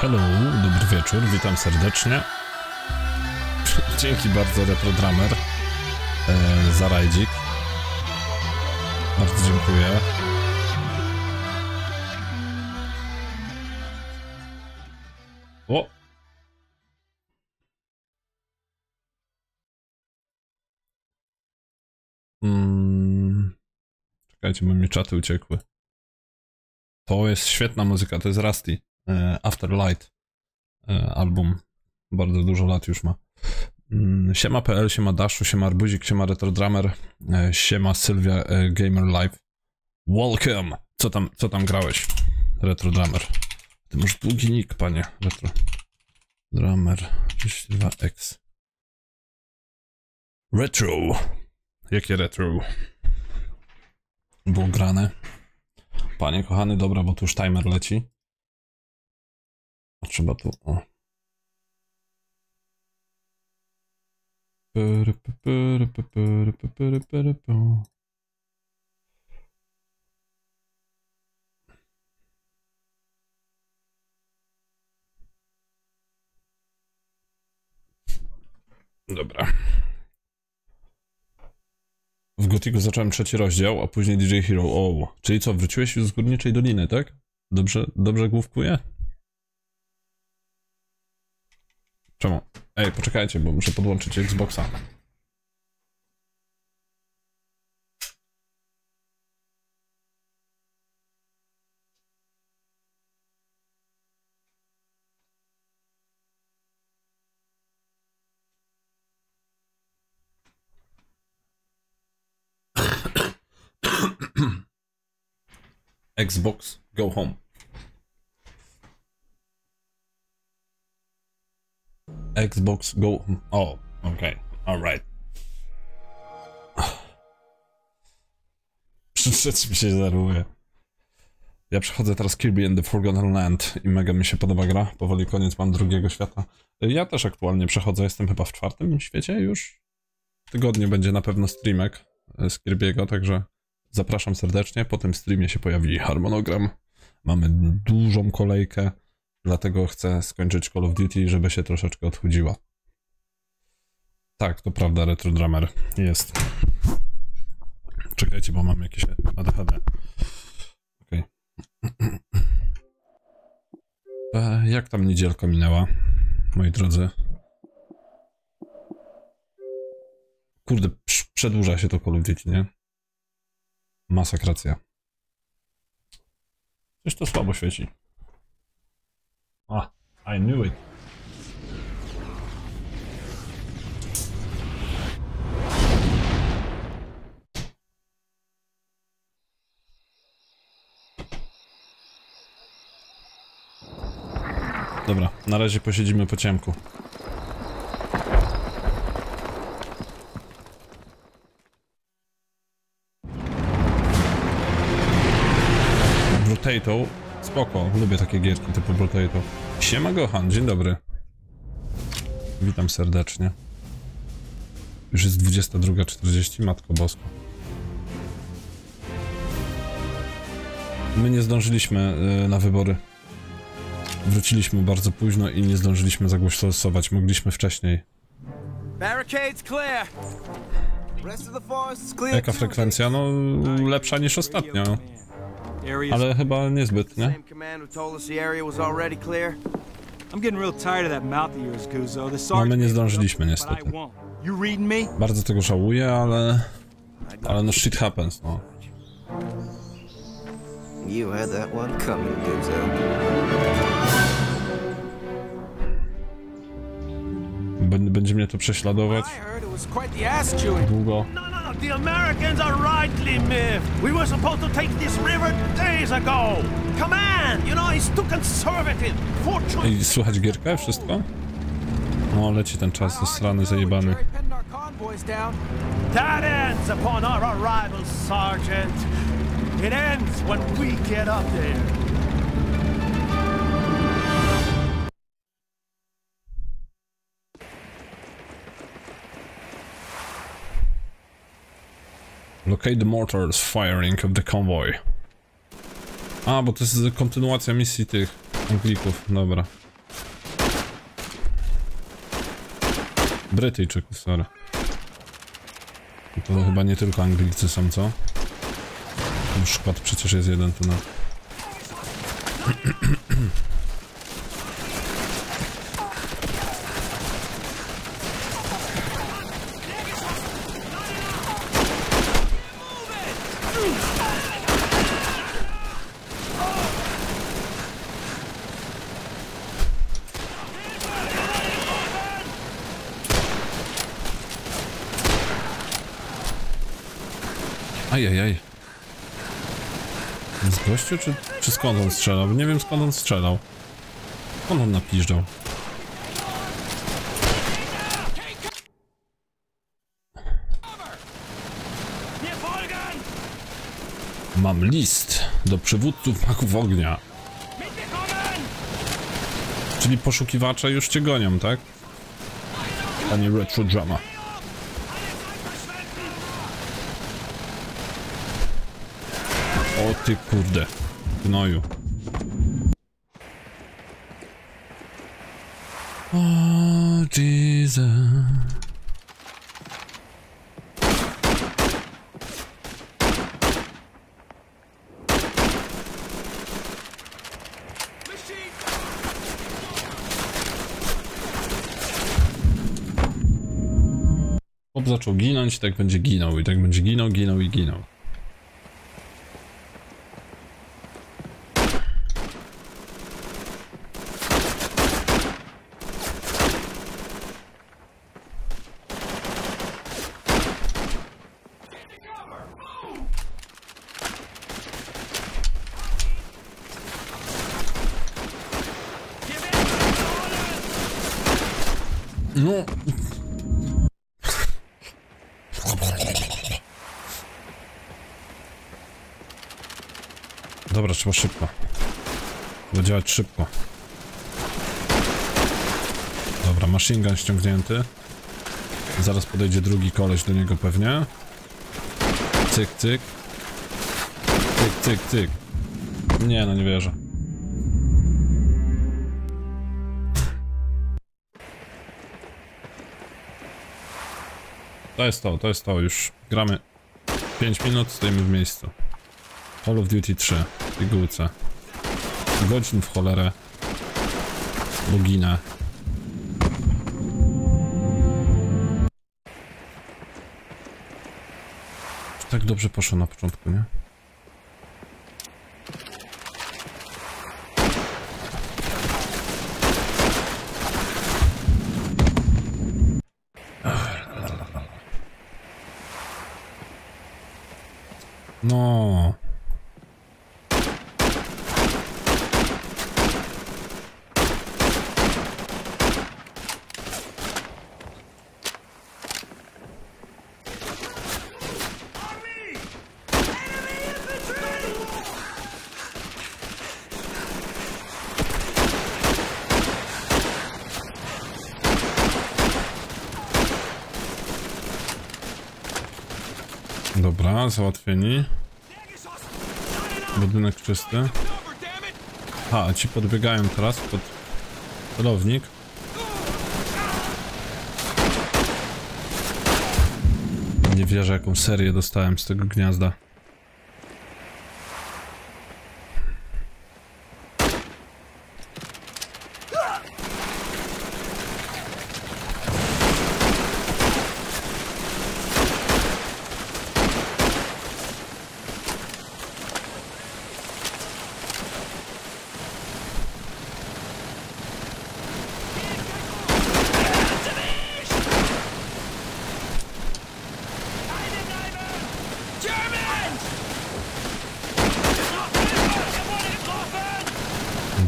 Hello, dobry wieczór, witam serdecznie. Dzięki bardzo RetroDrummer e, za rajdzik. Bardzo dziękuję. O! Mm. Czekajcie, bo mi czaty uciekły. To jest świetna muzyka, to jest Rusty. E, Afterlight e, album. Bardzo dużo lat już ma. Mm, Siema.pl, siema Daszu, siema Arbuzik, siema RetroDrummer, e, siema Sylwia Gamer Live. Welcome! Co tam, co tam grałeś, RetroDrummer? Ty masz długi nick, panie, Retro. Drummer 32X. Retro. Jakie retro? Było grane. Panie kochany, dobra, bo tu już timer leci. Trzeba tu. O. Dobra. W Gotiku zacząłem trzeci rozdział, a później DJ Hero. O, czyli co, wróciłeś już z Górniczej Doliny, tak? Dobrze, dobrze główkuję? Czemu? Ej, poczekajcie, bo muszę podłączyć Xboxa. Xbox, go home. Xbox, go. O, okej, alright. Przyszedł mi się zeruje. Ja przechodzę teraz Kirby and the Forgotten Land i mega mi się podoba gra. Powoli koniec mam drugiego świata. Ja też aktualnie przechodzę, jestem chyba w czwartym świecie już. W tygodniu będzie na pewno streamek z Kirby'ego, także zapraszam serdecznie. Po tym streamie się pojawi harmonogram. Mamy dużą kolejkę, dlatego chcę skończyć Call of Duty, żeby się troszeczkę odchudziła. Tak, to prawda, Retro Drummer jest. Czekajcie, bo mam jakieś ADHD. Okej. E, Jak tam niedzielka minęła, moi drodzy? Kurde, przedłuża się to Call of Duty, nie? Masakracja. Coś to słabo świeci. A, I knew it. Dobra, na razie posiedzimy po ciemku. Brutato. Spoko, lubię takie gierki typu Brutato. Siema Gohan, dzień dobry. Witam serdecznie. Już jest 22.40, Matko Bosko. My nie zdążyliśmy y, na wybory. Wróciliśmy bardzo późno i nie zdążyliśmy zagłosować. Mogliśmy wcześniej. Jaka frekwencja? No, lepsza niż ostatnio. Ale chyba niezbyt, nie? Same command who told us the area was already clear. I'm getting real tired of that mouth of yours, Kuzo. The No my nie zdążyliśmy niestety. But I won't. You reading me? Bardzo tego żałuję, ale... Ale no shit happens, no. You had that one coming, Gibzo. Bę- Będzie mnie to prześladować I heard it was quite the ass chewing. długo. The Americans are rightly miffed. We were supposed to take this river days ago. Command, you know, is too conservative. Fortunately, I słychać gierkę? Wszystko? No, leci ten czas zasrany, zajebany. Jerry pinned our convoys down. that ends upon our arrival, Sergeant. It ends when we get up there. Blockade the mortars firing of the convoy. A, bo to jest kontynuacja misji tych Anglików, dobra. Brytyjczyków, sorry. To chyba nie tylko Anglicy są, co? Na przykład przecież jest jeden tu na... gościu, czy, czy skąd on strzelał? Nie wiem skąd on strzelał. Skąd on napiżdżał? Mam list do przywódców maków ognia. Czyli poszukiwacze już cię gonią, tak? Panie Retro Drama. O ty kurde. Gnoju. O Jesus. Zaczął ginąć tak będzie ginął, i tak będzie ginął, ginął i ginął. No. Dobra, trzeba szybko. Trzeba działać szybko. Dobra, machine gun ściągnięty. Zaraz podejdzie drugi koleś do niego pewnie. Cyk, cyk. Cyk, cyk, cyk. Nie, no nie wierzę. To jest to, to jest to. Już gramy 5 minut, stoimy w miejscu. Call of Duty 3, pigułce. Godzin w cholerę. Boginę. Tak dobrze poszło na początku, nie? No. Dobra, załatwieni. Budynek czysty. Ha, ci podbiegają teraz pod celownik. Nie wierzę, jaką serię dostałem z tego gniazda.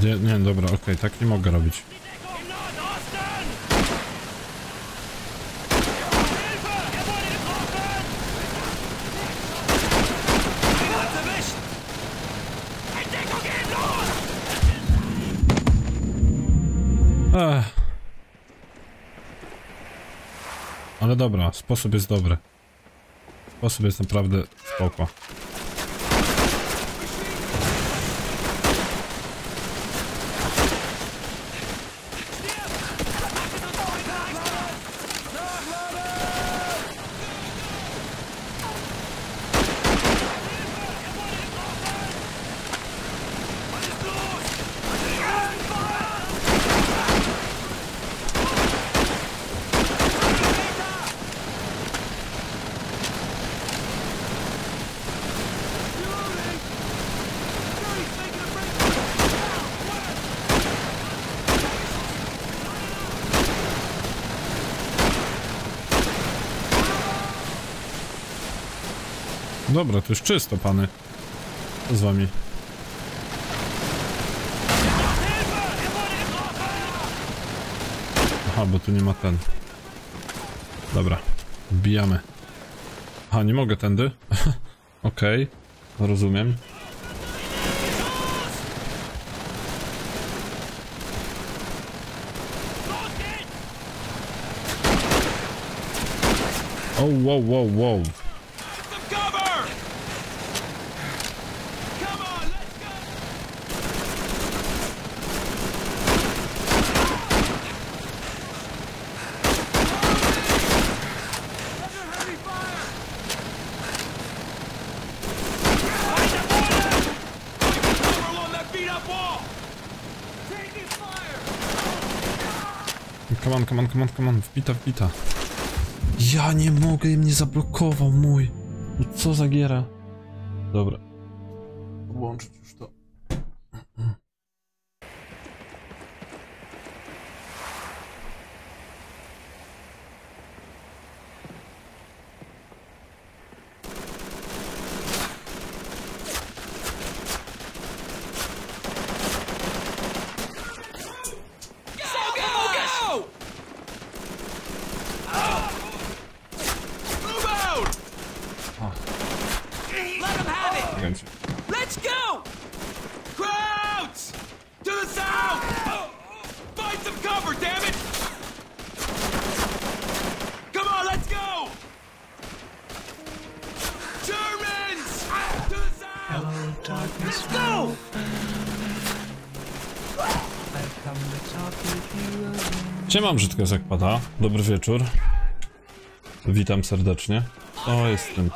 Nie, nie, tak nie mogę robić. Ech. Ale dobra, sposób jest dobry. Sposób jest naprawdę spoko. Dobra, to już czysto, pany. Co z wami? Aha, bo tu nie ma ten. Dobra, wbijamy. Aha, nie mogę tędy? Okej, rozumiem. Oh, wow, wow, wow. Some cover! Come on, let's go! Cover along that beat-up wall! Taking fire! Come on, come on, come on, wbita, wbita. Ja nie mogę, mnie zablokował mój. No co za giera. Dobra. Włączyć już to. Go, go, go! Move out! Let him have it! Czekajcie. Let's go! Crowds! To the south! Find some cover, damn it! Come on, let's go! Germans! To the south! Let's go! Siema, brzydko jest jak pada. Dobry wieczór. Witam serdecznie. O, jestem.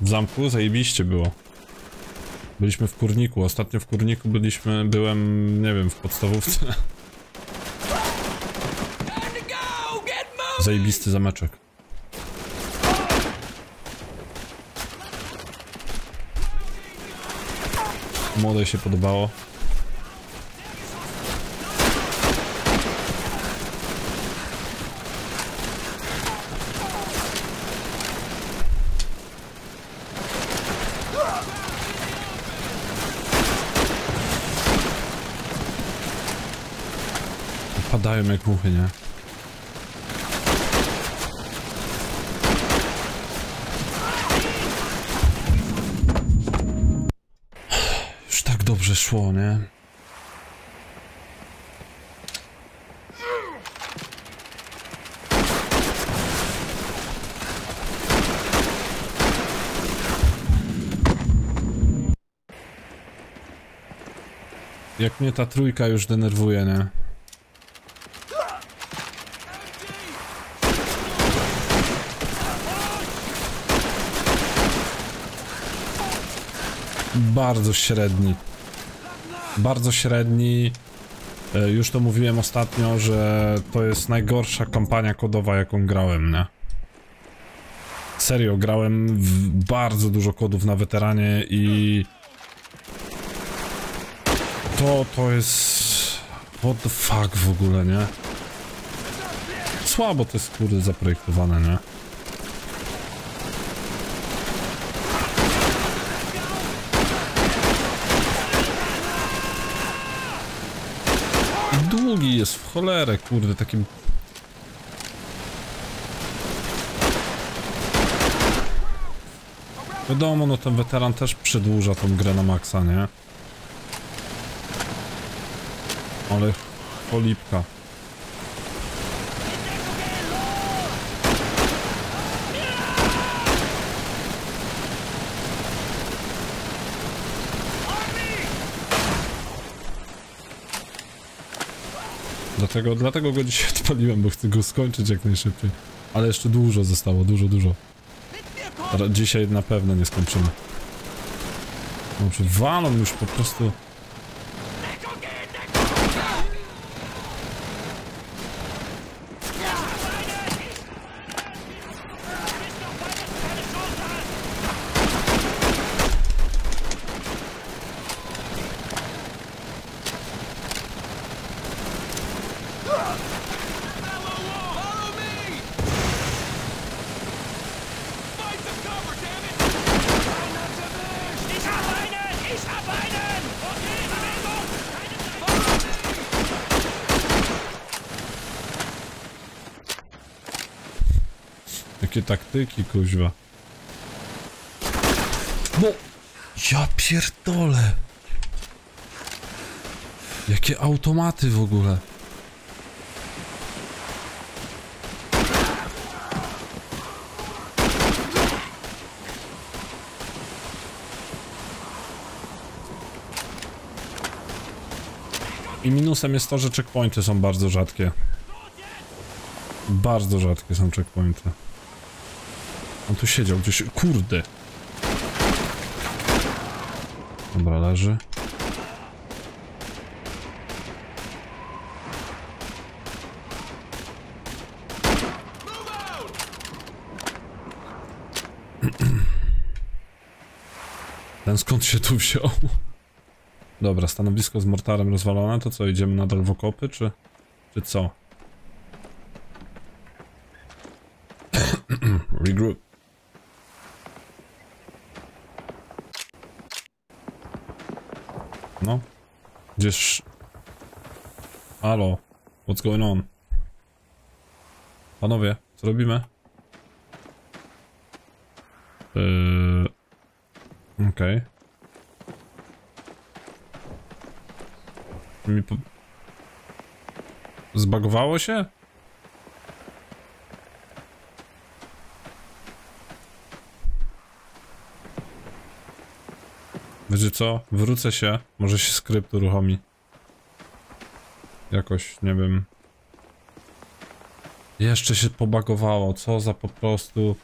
W zamku zajebiście było. Byliśmy w kurniku. Ostatnio w kurniku byliśmy, byłem, nie wiem, w podstawówce. Zajebisty zameczek. Młodej się podobało. Padają jak muchy, nie? Już tak dobrze szło, nie? Jak mnie ta trójka już denerwuje, nie? Bardzo średni. Bardzo średni. E, Już to mówiłem ostatnio, że to jest najgorsza kampania kodowa, jaką grałem, nie? Serio, grałem w bardzo dużo kodów na weteranie i... To, to jest... What the fuck w ogóle, nie? Słabo to jest, kurde, zaprojektowane, nie? Długi jest w cholerę, kurde, takim... Wiadomo, no ten weteran też przedłuża tą grę na maksa, nie? Ale cholipka. Dlatego, dlatego go dzisiaj odpaliłem, bo chcę go skończyć jak najszybciej. Ale jeszcze dużo zostało, dużo, dużo. Dzisiaj na pewno nie skończymy. Dobrze, walą już po prostu... taktyki, kuźwa. No! Ja pierdolę! Jakie automaty w ogóle? I minusem jest to, że checkpointy są bardzo rzadkie. Bardzo rzadkie są checkpointy. On tu siedział gdzieś. Kurde! Dobra, leży. Ten skąd się tu wziął? Dobra, stanowisko z mortarem rozwalone, to co, idziemy nadal w okopy, czy... czy co? Regroup. No. Gdzieś... Halo. What's going on? Panowie, co robimy? Yy... Okej. Mi po... Zbagowało się? Wiecie co? Wrócę się. Może się skrypt uruchomi. Jakoś, nie wiem. Jeszcze się pobagowało. Co za po prostu...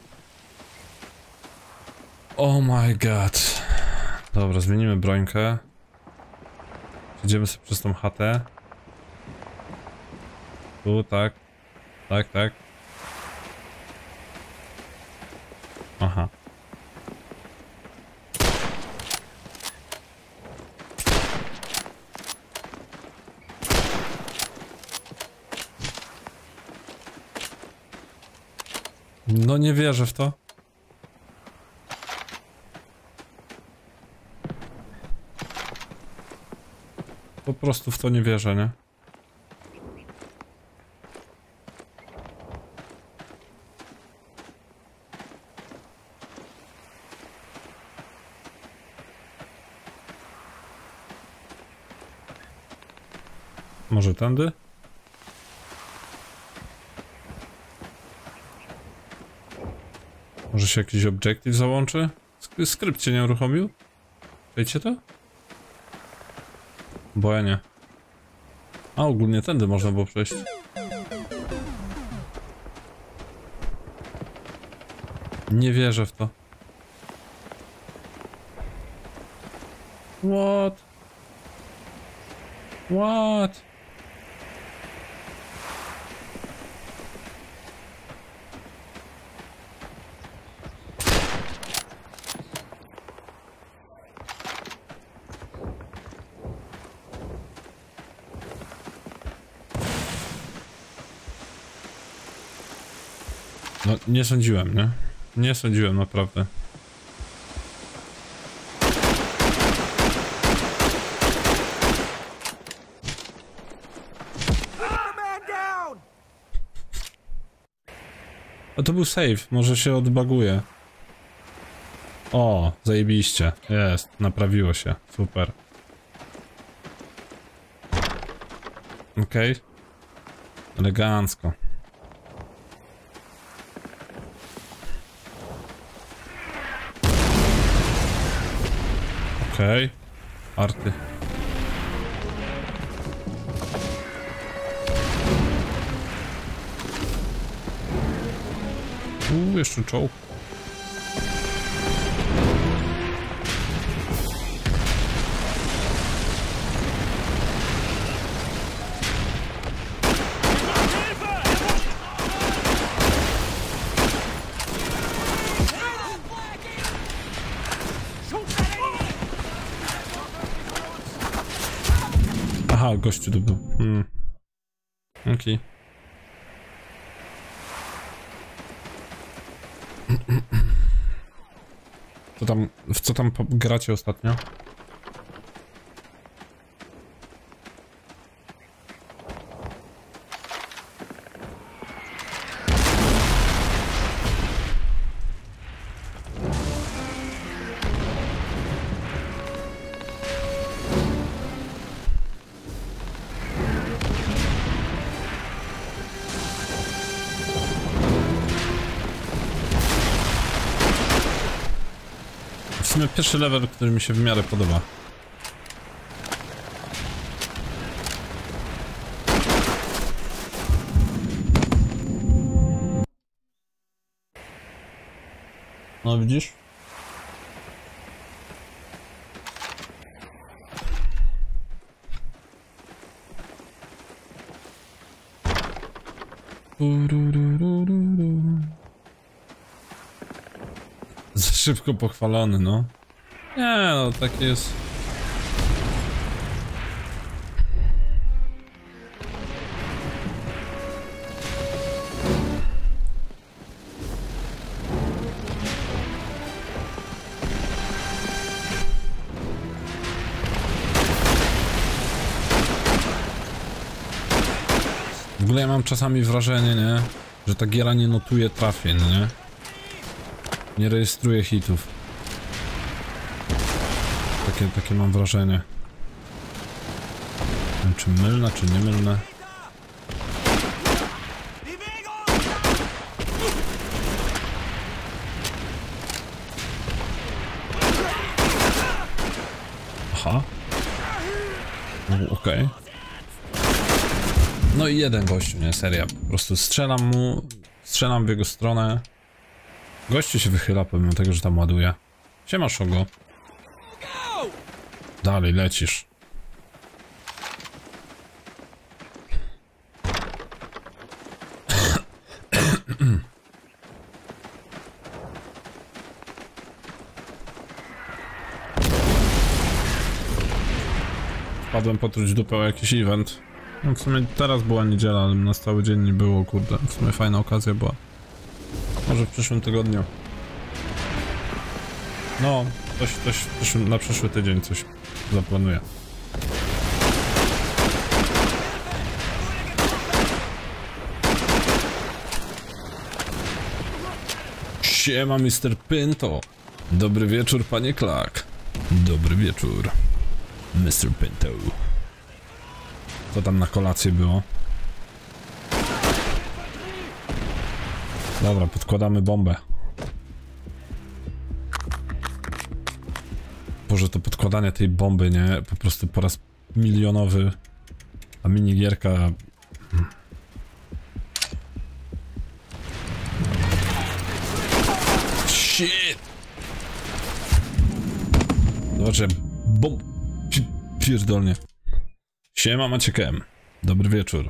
Oh my god. Dobra, zmienimy brońkę. Idziemy sobie przez tą chatę. Tu, tak. Tak, tak. Aha. No nie wierzę w to. Po prostu w to nie wierzę, nie? Może tędy? Się jakiś obiektyw załączy? Sk skrypt cię nie uruchomił? Wiecie to? Bo ja nie. A ogólnie tędy można było przejść. Nie wierzę w to. What? What? No, nie sądziłem, nie? Nie sądziłem, naprawdę. A to był save, może się odbaguje. O, zajebiście. Jest, naprawiło się. Super. Okej. Elegancko. Okej. Arty. Uuu, jeszcze czołg. Gościu to był. Hmm. Okej. Co tam, w co tam gracie ostatnio? Pierwszy level, który mi się w miarę podoba. No widzisz? Za szybko pochwalony, no. Nie, no tak jest. W ogóle ja mam czasami wrażenie, nie? Że ta giera nie notuje trafień, nie? Nie rejestruje hitów. Takie, takie mam wrażenie. Nie wiem, czy mylne, czy nie mylne. Aha. No, okej. No i jeden gościu, nie? Seria. Po prostu strzelam mu, strzelam w jego stronę. Gościu się wychyla pomimo tego, że tam ładuje. Siema, Szogo. Dalej, lecisz. Wpadłem potruć dupę o jakiś event. No w sumie teraz była niedziela, ale na cały dzień nie było, kurde. W sumie fajna okazja była. Może w przyszłym tygodniu. No, coś, coś na przyszły tydzień coś zaplanuję. Siema, Mr. Pinto. Dobry wieczór, panie Clark. Dobry wieczór, Mr. Pinto. Co tam na kolację było? Dobra, podkładamy bombę. Boże, to podkładanie tej bomby, nie? Po prostu po raz milionowy. A minigierka... Shit! Zobaczę, bom... Pi- Pierdolnie. Siema Maciekiem. Dobry wieczór.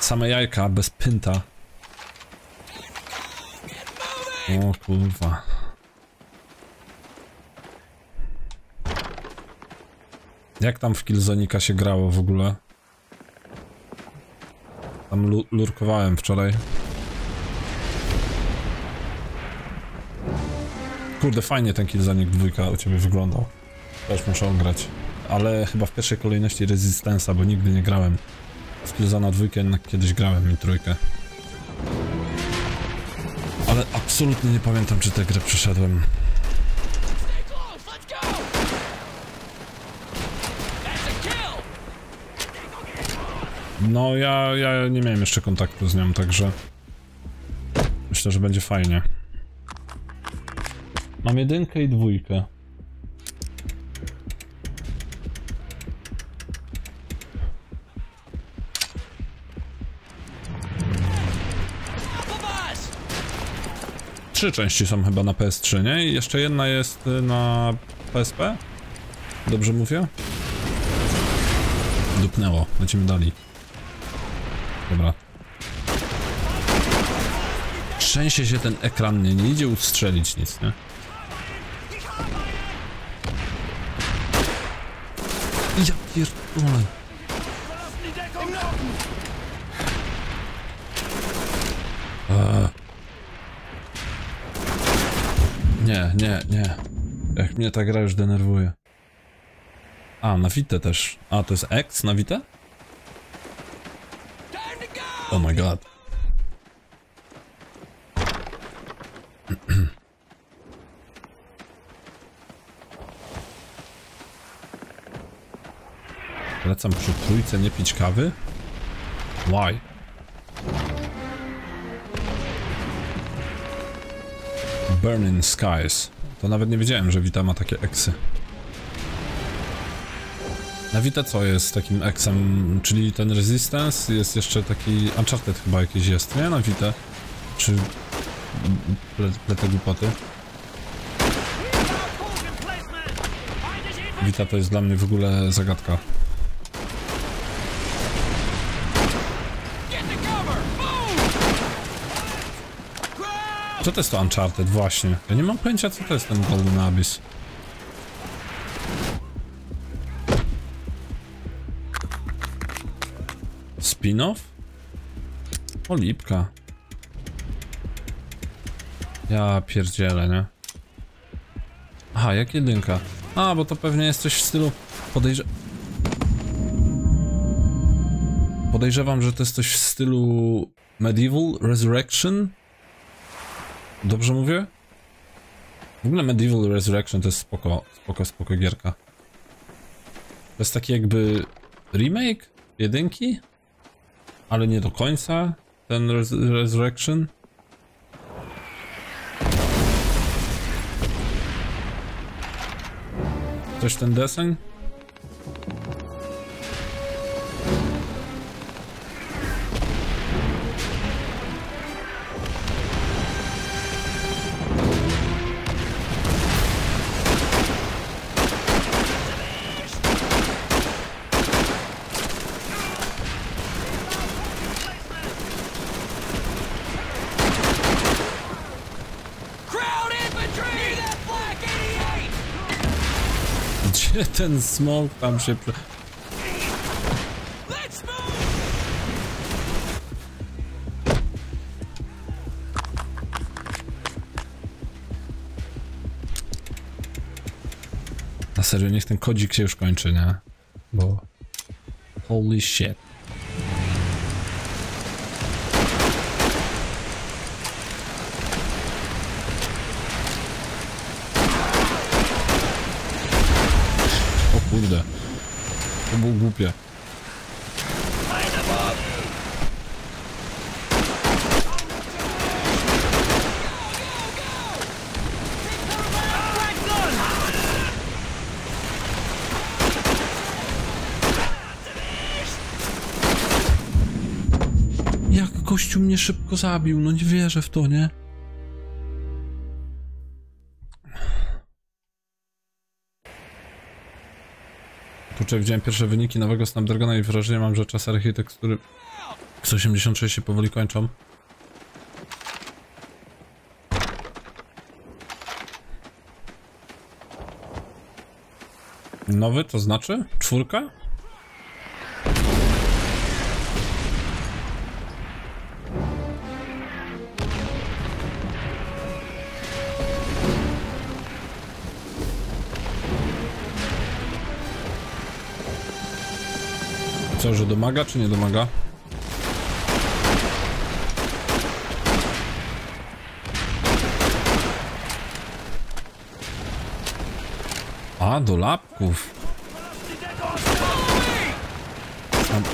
Same jajka, bez pynta. O kurwa. Jak tam w Killzonika się grało w ogóle? Tam lu lurkowałem wczoraj. Kurde, fajnie ten Killzonik 2 u ciebie wyglądał. Też muszę grać. Ale chyba w pierwszej kolejności Resistance'a, bo nigdy nie grałem. W Killzona 2 jednak kiedyś grałem i trójkę. Ale absolutnie nie pamiętam, czy tę grę przeszedłem. No, ja, ja nie miałem jeszcze kontaktu z nią, także... Myślę, że będzie fajnie. Mam jedynkę i dwójkę. Trzy części są chyba na PS3, nie? I jeszcze jedna jest y, na PSP? Dobrze mówię? Dupnęło, lecimy dalej. Dobra. Trzęsie się ten ekran, nie, nie idzie ustrzelić nic, nie? Ja pierdolę. Nie, nie, nie. Jak mnie ta gra już denerwuje. A, na Vita też. A, to jest X na Vita? Oh my god. Lecam przy trójce nie pić kawy? Why? Burning Skies. To nawet nie wiedziałem, że Vita ma takie eksy. Na Vita co jest takim eksem? Czyli ten Resistance jest jeszcze taki... Uncharted chyba jakiś jest, nie? Na Vita. Czy... ple- głupoty. Vita to jest dla mnie w ogóle zagadka. Co to jest to Uncharted? Właśnie. Ja nie mam pojęcia co to jest ten Golden Abyss. Spin-off? O lipka. Ja pierdzielę, nie? Aha, jak jedynka. A, bo to pewnie jest coś w stylu podejrze... Podejrzewam, że to jest coś w stylu Medieval Resurrection? Dobrze mówię? W ogóle Medieval Resurrection to jest spoko, spoko, spoko gierka. To jest taki jakby remake jedynki, ale nie do końca ten res Resurrection. Coś ten deseń? Ten smok tam się... Na serio, niech ten kodzik się już kończy, nie? Bo... Holy shit. O kurde. Głupie. Jak gościu mnie szybko zabił, no nie wierzę w to, nie? Kurczę, widziałem pierwsze wyniki nowego Snapdragona i wrażenie mam, że czasy architektury X86 się powoli kończą. Nowy to znaczy? Czwórka? Domaga czy nie domaga? A, do lapków. Snap,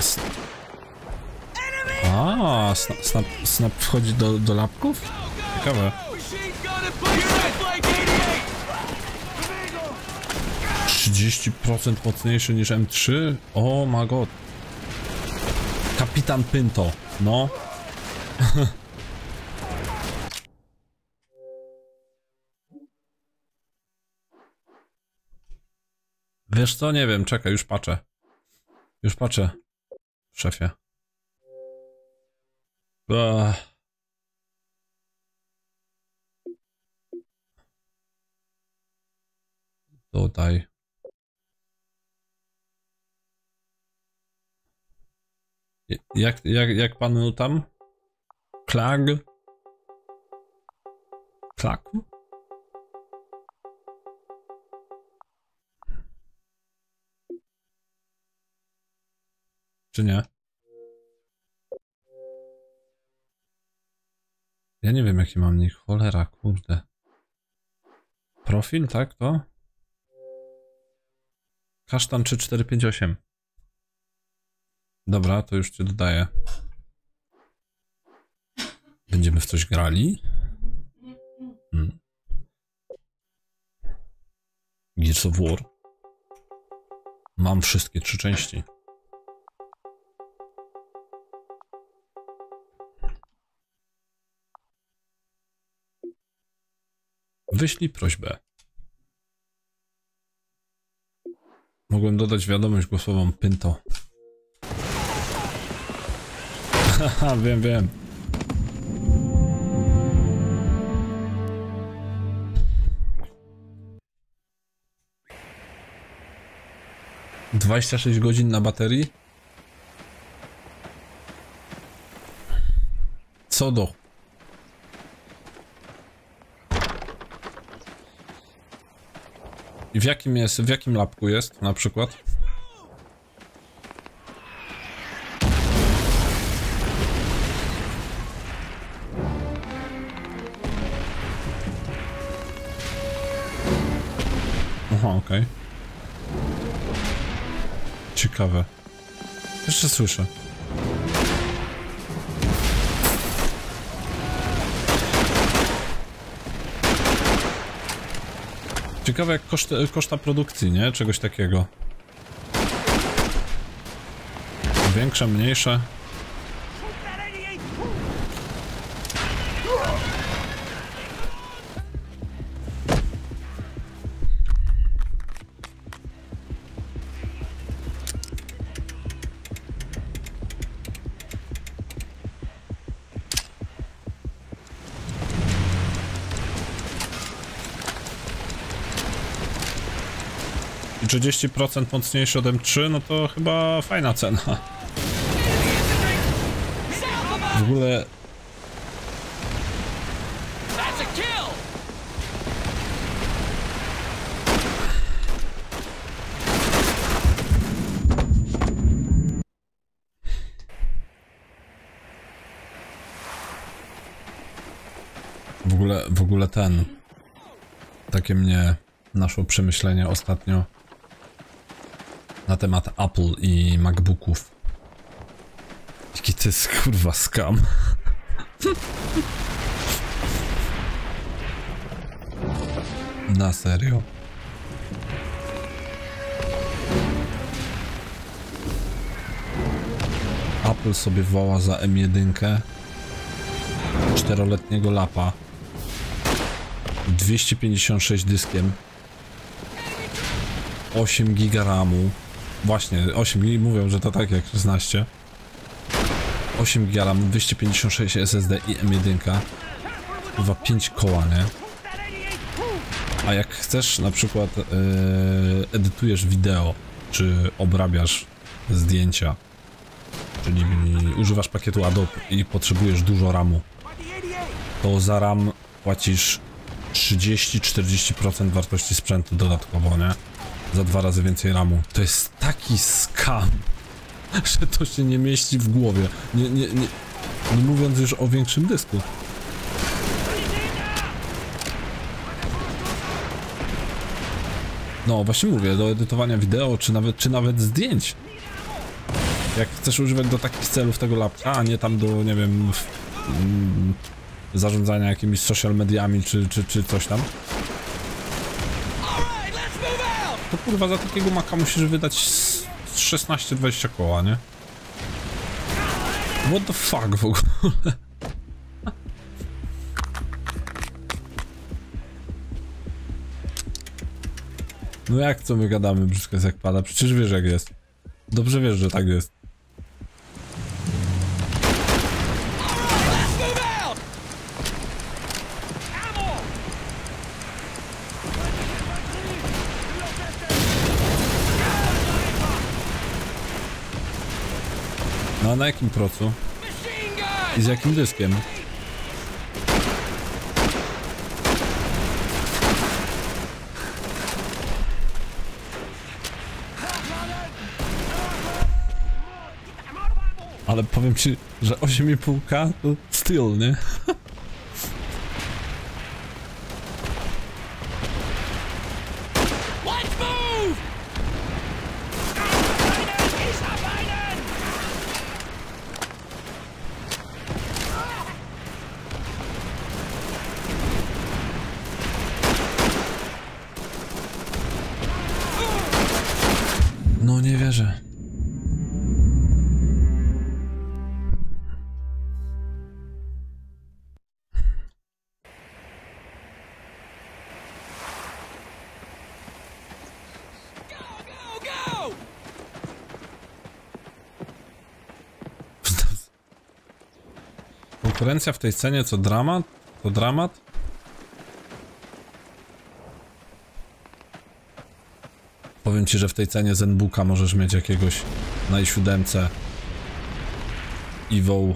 A, snap, snap, snap wchodzi do, do lapków? Ciekawe. 88! 30% mocniejszy niż M3? O my god. Kapitan Pinto. No. Wiesz co? Nie wiem, czekaj, już patrzę. Już patrzę. Szefie. Ach. Dodaj. Jak, jak, jak panu tam? Klag? Klag? Czy nie? Ja nie wiem jaki mam nick. Cholera, kurde. Profil, tak to? Kasztan 3458. Dobra, to już cię dodaję. Będziemy w coś grali? Hmm. Gears of War. Mam wszystkie trzy części. Wyślij prośbę. Mogłem dodać wiadomość głosową Pinto. Wiem, wiem. Dwadzieścia sześć godzin na baterii? Co do? W jakim jest, w jakim lapku jest na przykład? Ciekawe. Jeszcze słyszę. Ciekawe jak koszt, koszta produkcji, nie? Czegoś takiego. Większe, mniejsze. 30% mocniejszy od M3, no to chyba fajna cena. W ogóle! W ogóle, w ogóle ten. Takie mnie naszło przemyślenie ostatnio na temat Apple i MacBooków. Jaki to jest kurwa skam. Na serio. Apple sobie woła za M1 czteroletniego lapa 256 dyskiem 8 giga ramu właśnie 8 giga mówią, że to tak jak 16 8 giga ramu 256 SSD i M1 chyba 5 koła, nie? A jak chcesz na przykład yy, edytujesz wideo czy obrabiasz zdjęcia czyli używasz pakietu Adobe i potrzebujesz dużo ramu to za RAM płacisz 30-40% wartości sprzętu dodatkowo, nie? Za dwa razy więcej RAMu. To jest taki skam, że to się nie mieści w głowie. Nie, nie, nie, nie mówiąc już o większym dysku. No, właśnie mówię, do edytowania wideo, czy nawet, czy nawet zdjęć. Jak chcesz używać do takich celów tego lapka, a nie tam do, nie wiem, w, mm, zarządzania jakimiś social mediami czy, czy, czy coś tam, Alright, let's move out! To kurwa za takiego maka musisz wydać s- 16-20 koła, nie? What the fuck w ogóle? No jak co my gadamy, brzydko jest jak pada? Przecież wiesz jak jest. Dobrze wiesz, że tak jest. Na jakim procu? I z jakim dyskiem? Ale powiem ci, że 8,5k to styl, nie? Let's move! Biden! Isa Biden! Nie wierzę. Konkurencja w tej scenie co dramat? To dramat? Ci, że w tej cenie Zenbuka możesz mieć jakiegoś na i7 Evo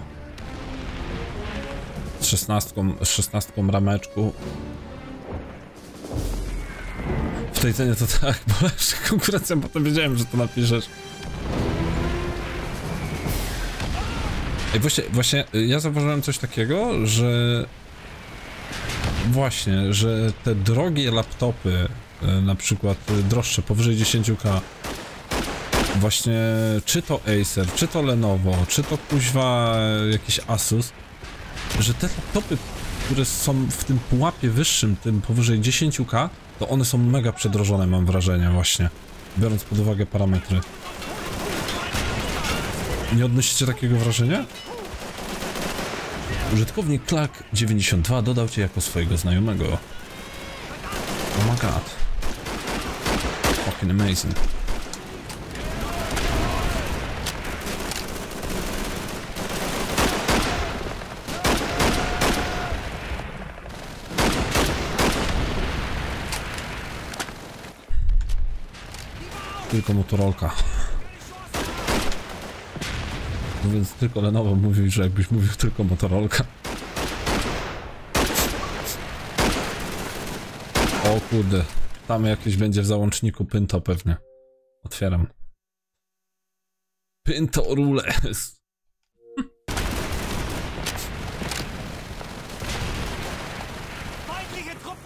z 16, z 16 rameczku. W tej cenie to tak, bo lepsza konkurencja, bo to wiedziałem, że to napiszesz. Ej, właśnie, właśnie y, ja zauważyłem coś takiego, że właśnie, że te drogie laptopy, na przykład y, droższe, powyżej 10k, właśnie czy to Acer, czy to Lenovo, czy to kuźwa jakiś Asus, że te laptopy, które są w tym pułapie wyższym, tym powyżej 10k, to one są mega przedrożone, mam wrażenie, właśnie, biorąc pod uwagę parametry. Nie odnosicie takiego wrażenia? Użytkownik Klak92 dodał cię jako swojego znajomego. Oh my god. Fucking amazing. Tylko motorolka. Mówiąc tylko Lenovo mówił, że jakbyś mówił tylko Motorolka. O kurde, tam jakieś będzie w załączniku Pinto pewnie. Otwieram. Pinto Rules.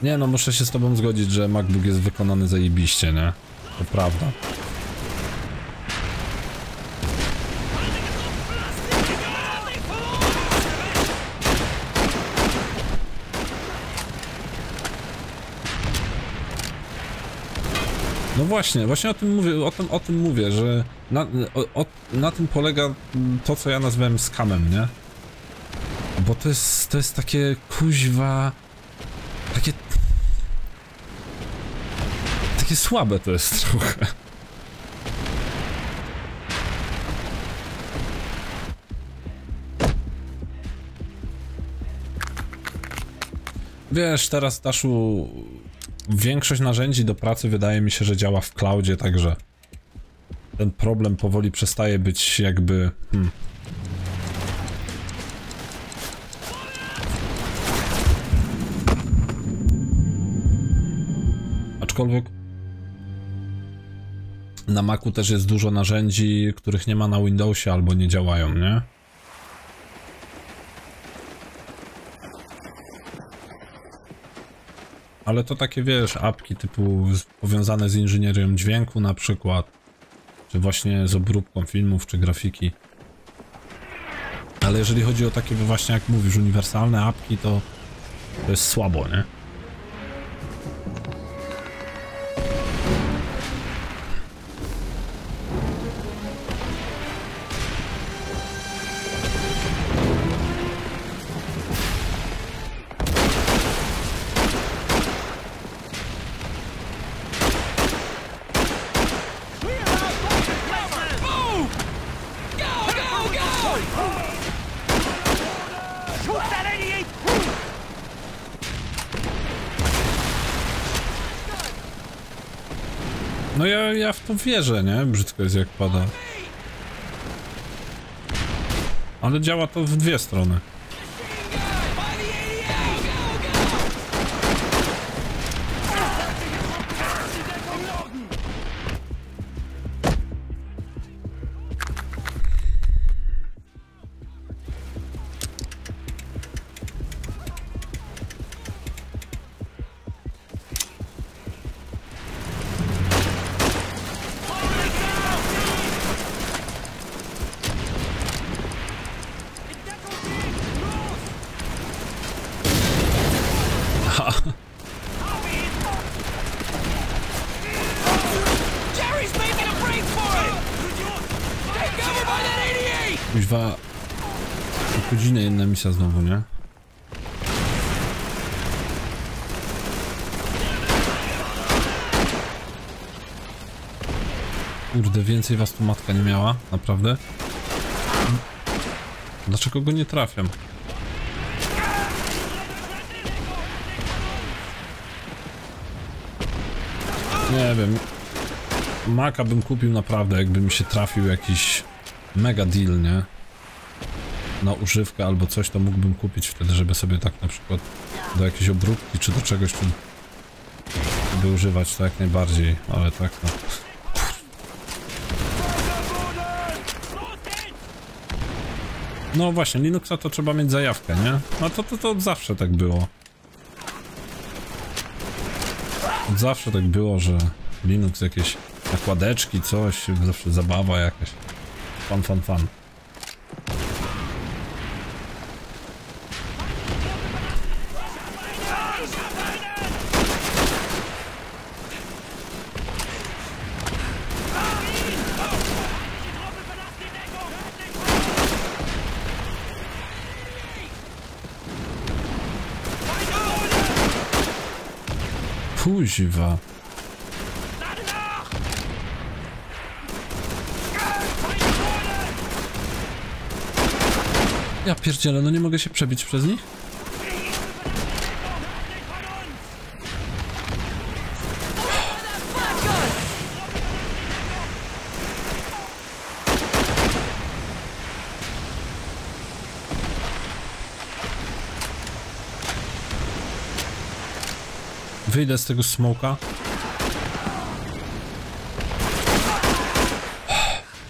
Nie no, muszę się z tobą zgodzić, że MacBook jest wykonany zajebiście, nie? To prawda. No właśnie, właśnie o tym mówię, o tym, o tym mówię, że na, o, na tym polega to, co ja nazwałem skamem, nie? Bo to jest, to jest takie kuźwa, takie... Takie słabe to jest trochę. Wiesz, teraz Daszu, większość narzędzi do pracy wydaje mi się, że działa w cloudzie, także ten problem powoli przestaje być jakby... Hmm. Aczkolwiek na Macu też jest dużo narzędzi, których nie ma na Windowsie albo nie działają, nie? Ale to takie, wiesz, apki typu powiązane z inżynierią dźwięku na przykład, czy właśnie z obróbką filmów, czy grafiki. Ale jeżeli chodzi o takie właśnie, jak mówisz, uniwersalne apki, to to jest słabo, nie? Ja, ja w to wierzę, nie? Brzydko jest jak pada. Ale działa to w dwie strony. Misja znowu, nie? Kurde, więcej was tu matka nie miała, naprawdę? Dlaczego go nie trafiam? Nie wiem. Maka bym kupił naprawdę, jakby mi się trafił jakiś mega deal, nie? Na używkę albo coś, to mógłbym kupić wtedy, żeby sobie tak na przykład do jakiejś obróbki czy do czegoś tu by używać to jak najbardziej, ale tak no. No właśnie, Linuxa to trzeba mieć zajawkę, nie? No to, to, to od zawsze tak było. Od zawsze tak było, że Linux jakieś nakładeczki, coś, zawsze zabawa jakaś. Fan, fan, fan. Kuźwa. Ja pierdzielę, no nie mogę się przebić przez nich? Wyjdę z tego smoka.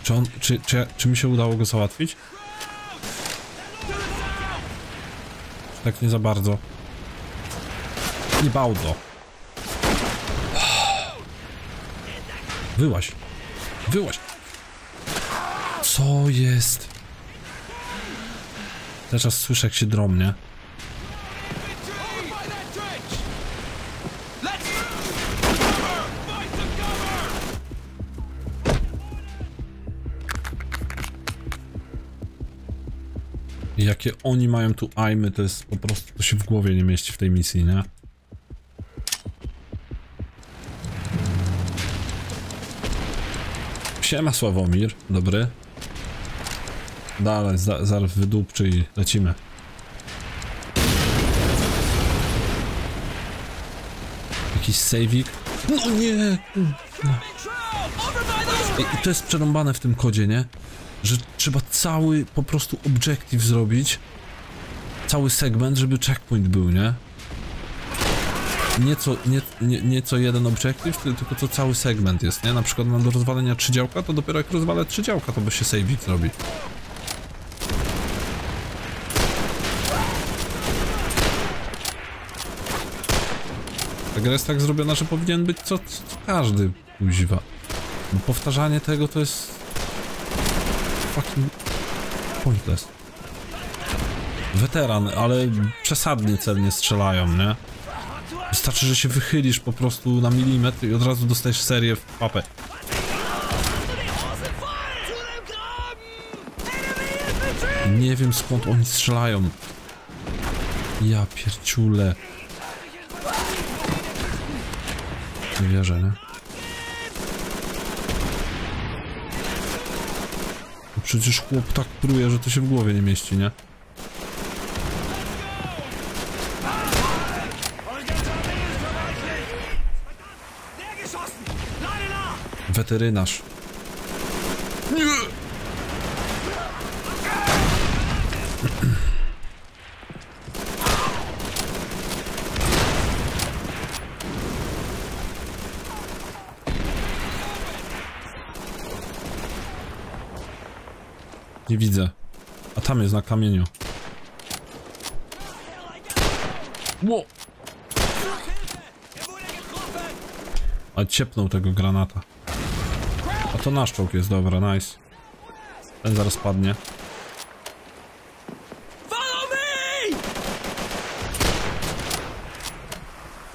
Czy on, czy, czy, czy mi się udało go załatwić? Tak nie za bardzo. Nie bardzo. Wyłaś. Wyłaś. Co jest? Teraz słyszę jak się dromnie. Jakie oni mają tu aimy, to jest po prostu, to się w głowie nie mieści w tej misji, nie? Siema Sławomir, dobry. Dalej, za, zaraz wydupczy i lecimy. Jakiś saveik? No nie! I, I to jest przerąbane w tym kodzie, nie? Że trzeba cały po prostu objective zrobić. Cały segment, żeby checkpoint był, nie? Nie co, nie, nie, nie co jeden objective, ty- tylko co cały segment jest, nie? Na przykład mam do rozwalenia trzy działka, to dopiero jak rozwalę trzy działka, to by się saveik zrobi. Ta gra jest tak zrobiona, że powinien być co, co każdy kuźwa. Bo powtarzanie tego to jest fucking pointless. Weteran, ale przesadnie celnie strzelają, nie? Wystarczy, że się wychylisz po prostu na milimetr i od razu dostajesz serię w papę. Nie wiem skąd oni strzelają. Ja pierciule. Nie wierzę, nie? Przecież chłop tak pruje, że to się w głowie nie mieści, nie? Weterynarz. Widzę. A tam jest na kamieniu. Ło! A ciepnął tego granata. A to nasz czołg jest, dobra, nice. Ten zaraz padnie.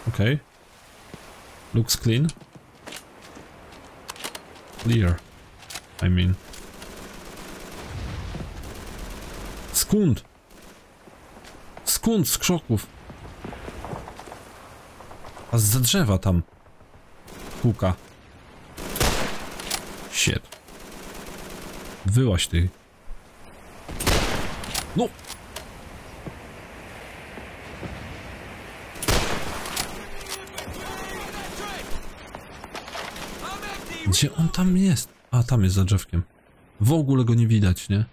Okej. Looks clean. Clear. I mean. Skąd? Skąd? Z krzoków. A z drzewa tam. Puka. Shit. Wyłaś ty. No! Gdzie on tam jest? A, tam jest za drzewkiem. W ogóle go nie widać, nie?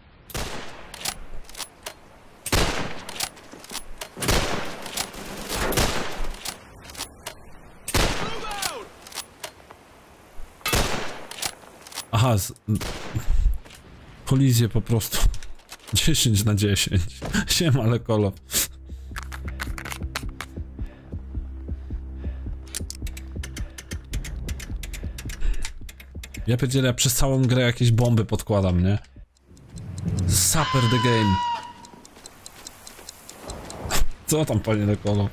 Aha, z... kolizję po prostu. 10 na 10. Siema, ale kolo. Ja pierdzielę, ja przez całą grę jakieś bomby podkładam, nie? Supper the game. Co tam, panie Lekolo?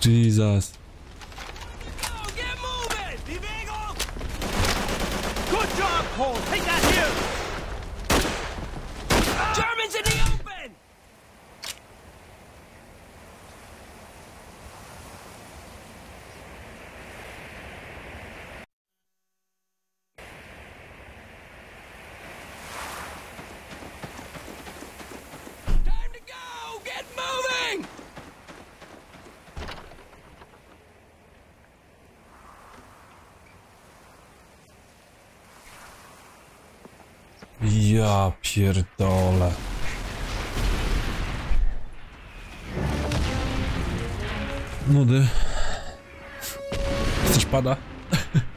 Jesus. Bewegung! Good job, Cole! Take that here! Ja pierdolę. Nudy. Coś pada?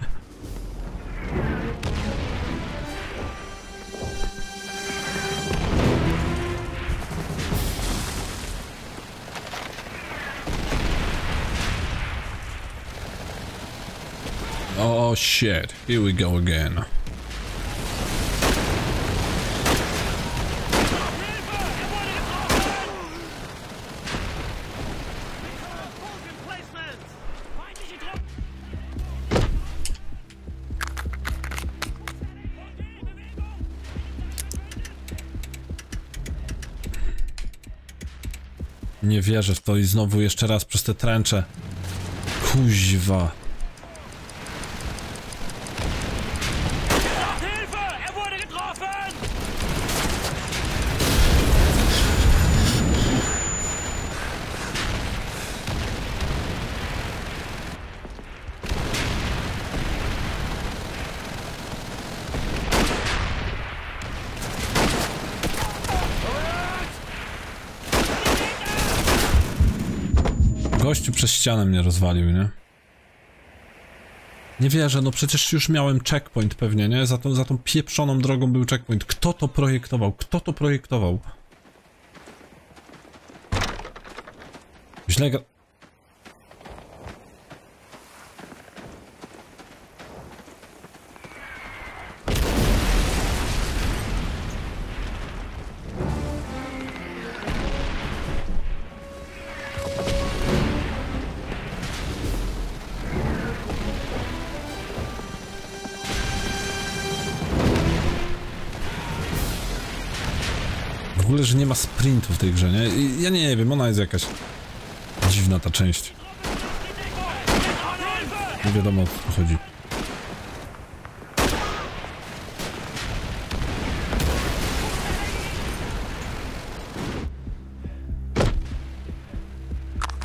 Oh shit, here we go again. Wierzę w to i znowu jeszcze raz przez te tręcze. Kuźwa. Przez ścianę mnie rozwalił, nie? Nie wierzę, no przecież już miałem checkpoint pewnie, nie? Za tą, za tą pieprzoną drogą był checkpoint. Kto to projektował? Kto to projektował? Źle w tej grze, nie? I Ja nie wiem, ona jest jakaś dziwna ta część. Nie wiadomo o co chodzi.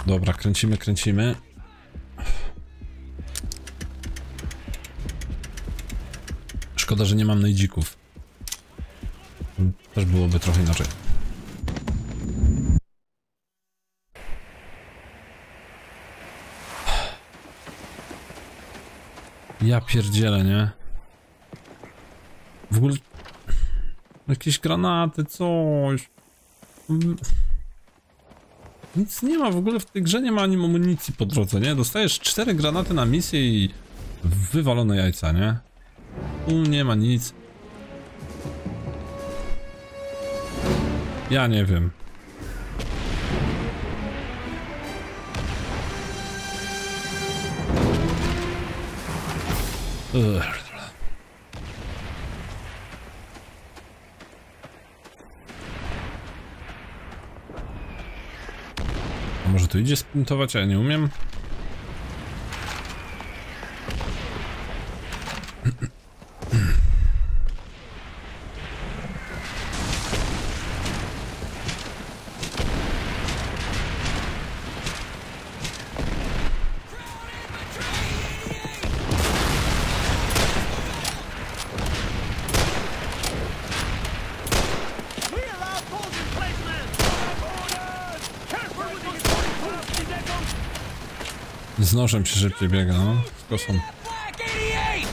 Dobra, kręcimy, kręcimy. Szkoda, że nie mam najdzików. Też byłoby trochę inaczej. Ja pierdzielę, nie? W ogóle... Jakieś granaty, coś... Nic nie ma, w ogóle w tej grze nie ma ani amunicji po drodze, nie? Dostajesz cztery granaty na misję i... Wywalone jajca, nie? Tu nie ma nic. Ja nie wiem. A może tu idzie sprintować, a ja nie umiem? Nożem się szybciej biega, no. Z kosą. Black 88!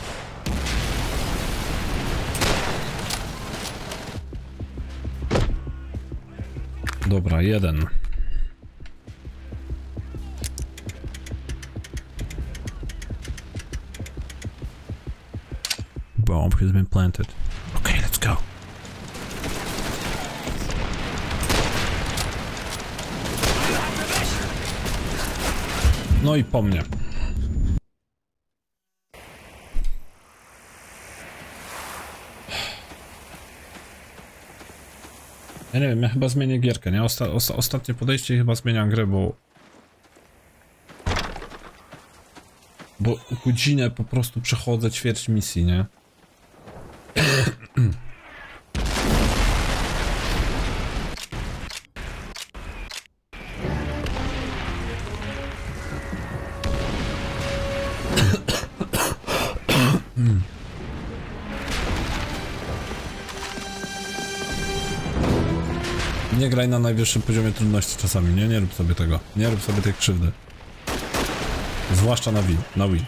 Dobra, jeden. Bomb has been planted. No i po mnie. Ja nie wiem, ja chyba zmienię gierkę, nie? Osta osta ostatnie podejście chyba zmieniam grę, bo... Bo godzinę po prostu przechodzę ćwierć misji, nie? Najwyższym poziomie trudności czasami, nie? Nie rób sobie tego. Nie rób sobie tej krzywdy. Zwłaszcza na Wii. Na Wii.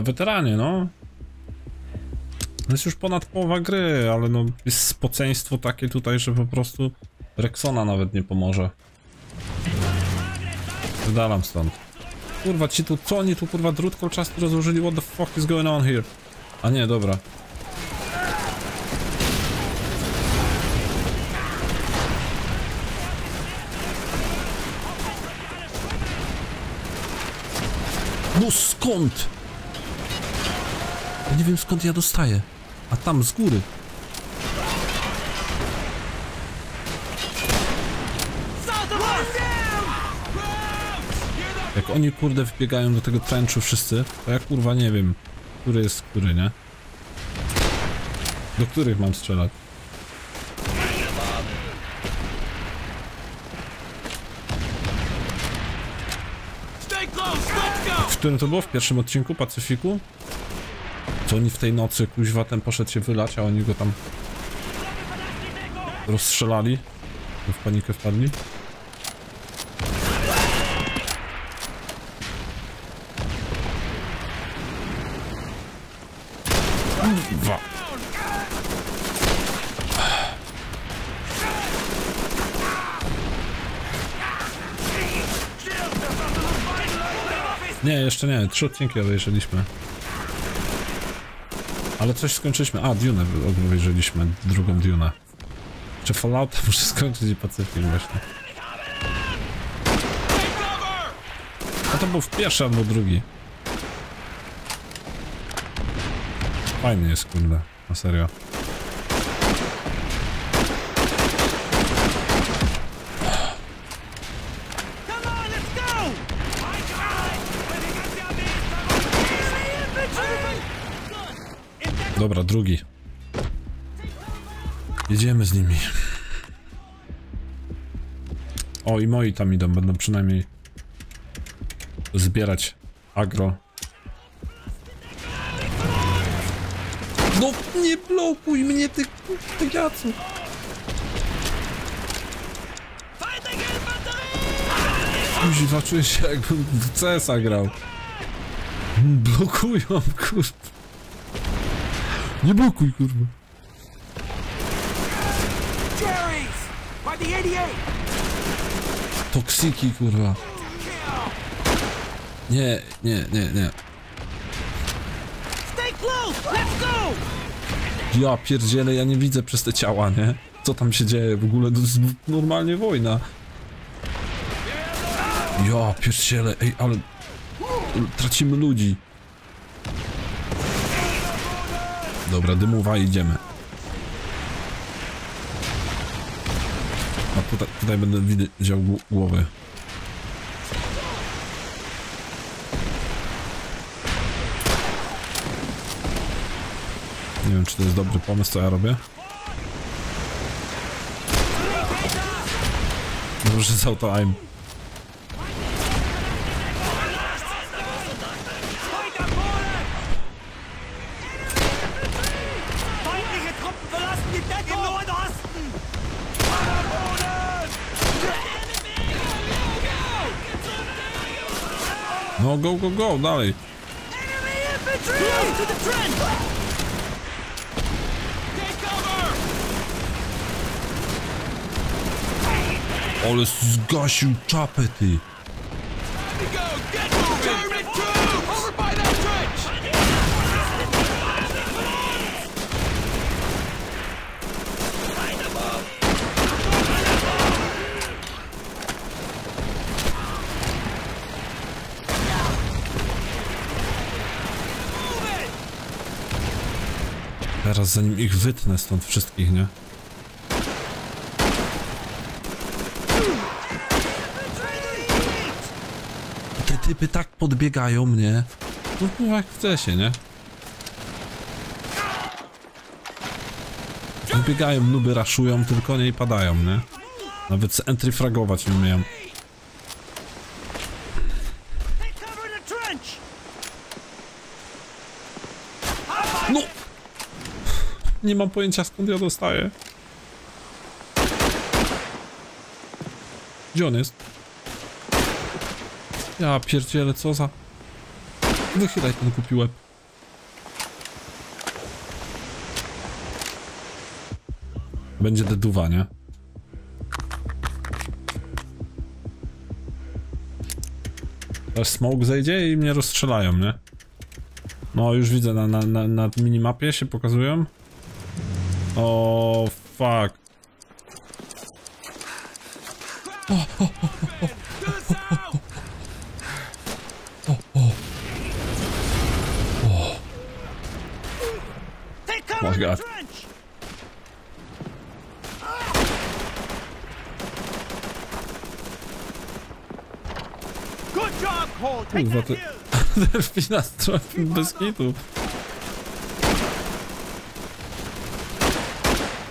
Na weteranie, no. To jest już ponad połowa gry, ale no jest spoceństwo takie tutaj, że po prostu Rexona nawet nie pomoże. Wydalam stąd. Kurwa, ci tu, co oni tu kurwa drut kolczasty rozłożyli? What the fuck is going on here? A nie, dobra. No skąd? Nie wiem skąd ja dostaję. A tam z góry. Jak oni kurde wbiegają do tego trenchu wszyscy, to ja kurwa nie wiem, który jest który, nie? Do których mam strzelać? W którym to było? W pierwszym odcinku Pacyfiku? Co oni w tej nocy, kuźwa, ten poszedł się wylać, a oni go tam rozstrzelali? W panikę wpadli? Nie, jeszcze nie, trzy odcinki obejrzeliśmy. Ale coś skończyliśmy. A, Dune obejrzeliśmy, drugą Dune. Czy Fallouta muszę skończyć i Pacyfik właśnie. A to był w pierwszy albo drugi. Fajny jest, kurde. Na serio. Come on, let's go! Dobra, drugi. Jedziemy z nimi. O, i moi tam idą, będą przynajmniej zbierać agro. No, nie blokuj mnie, ty ty jacu. Kuźwa, czuję się jakbym w CS-a grał. Blokują, kurwa. Nie blokuj, kurwa. Jerry's! By the 88! Toksiki, kurwa. Nie, nie, nie, nie. Ja pierdzielę, ja nie widzę przez te ciała, nie? Co tam się dzieje w ogóle? To jest normalnie wojna. Ja pierdzielę, ej, ale... Tracimy ludzi. Dobra, dymowa, idziemy. A tutaj, tutaj będę widział gł- głowy. Nie wiem, czy to jest dobry pomysł, co ja robię. Dobrze z auto-aim. Feindliche go, go, go, dalej. Ale zgasił czapę, ty. We go! Get moving! German troops! Over by that trench! Teraz zanim ich wytnę stąd wszystkich, nie? Te typy tak podbiegają mnie. No no jak chce się, nie? Podbiegają, nuby raszują, tylko nie padają, nie? Nawet z entry fragować nie umieją. Take cover in the trench! No! Nie mam pojęcia skąd ja dostaję. Gdzie on jest? Ja pierdzielę, co za... Wychylaj ten głupi łeb. Będzie deduwa, nie? Teraz smoke zejdzie i mnie rozstrzelają, nie? No, już widzę, na, na, na, na minimapie się pokazują. O, fuck. Take Oh cover my in the God. trench! Good job, Cole! Take Kurwa, that ty- hill! Delfina strofi bez kitu.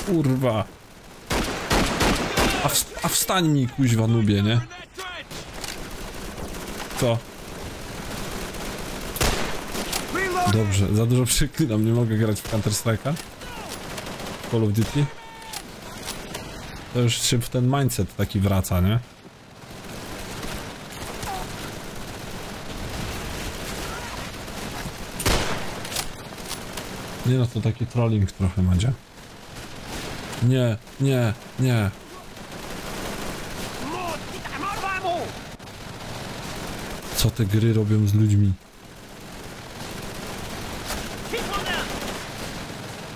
Kurwa. A, w, a wstań mi, kuźwa, nubie, nie? Co? Dobrze, za dużo przeklinam, nie mogę grać w Counter Strike'a. Call of Duty. To już się w ten mindset taki wraca, nie? Nie no, to taki trolling trochę będzie. Nie, nie, nie. Co te gry robią z ludźmi?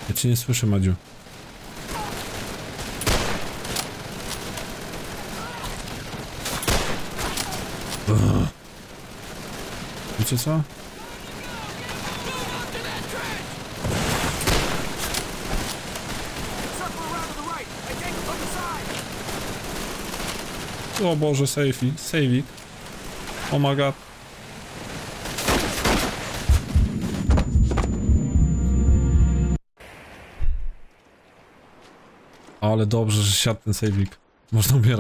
Ja cię nie słyszę, Madziu. Ugh. Wiecie co? Circle around to the right and take it from the side. O Boże, safey, savey. Oh my god. Ale dobrze, że siadł ten saving. Można hill!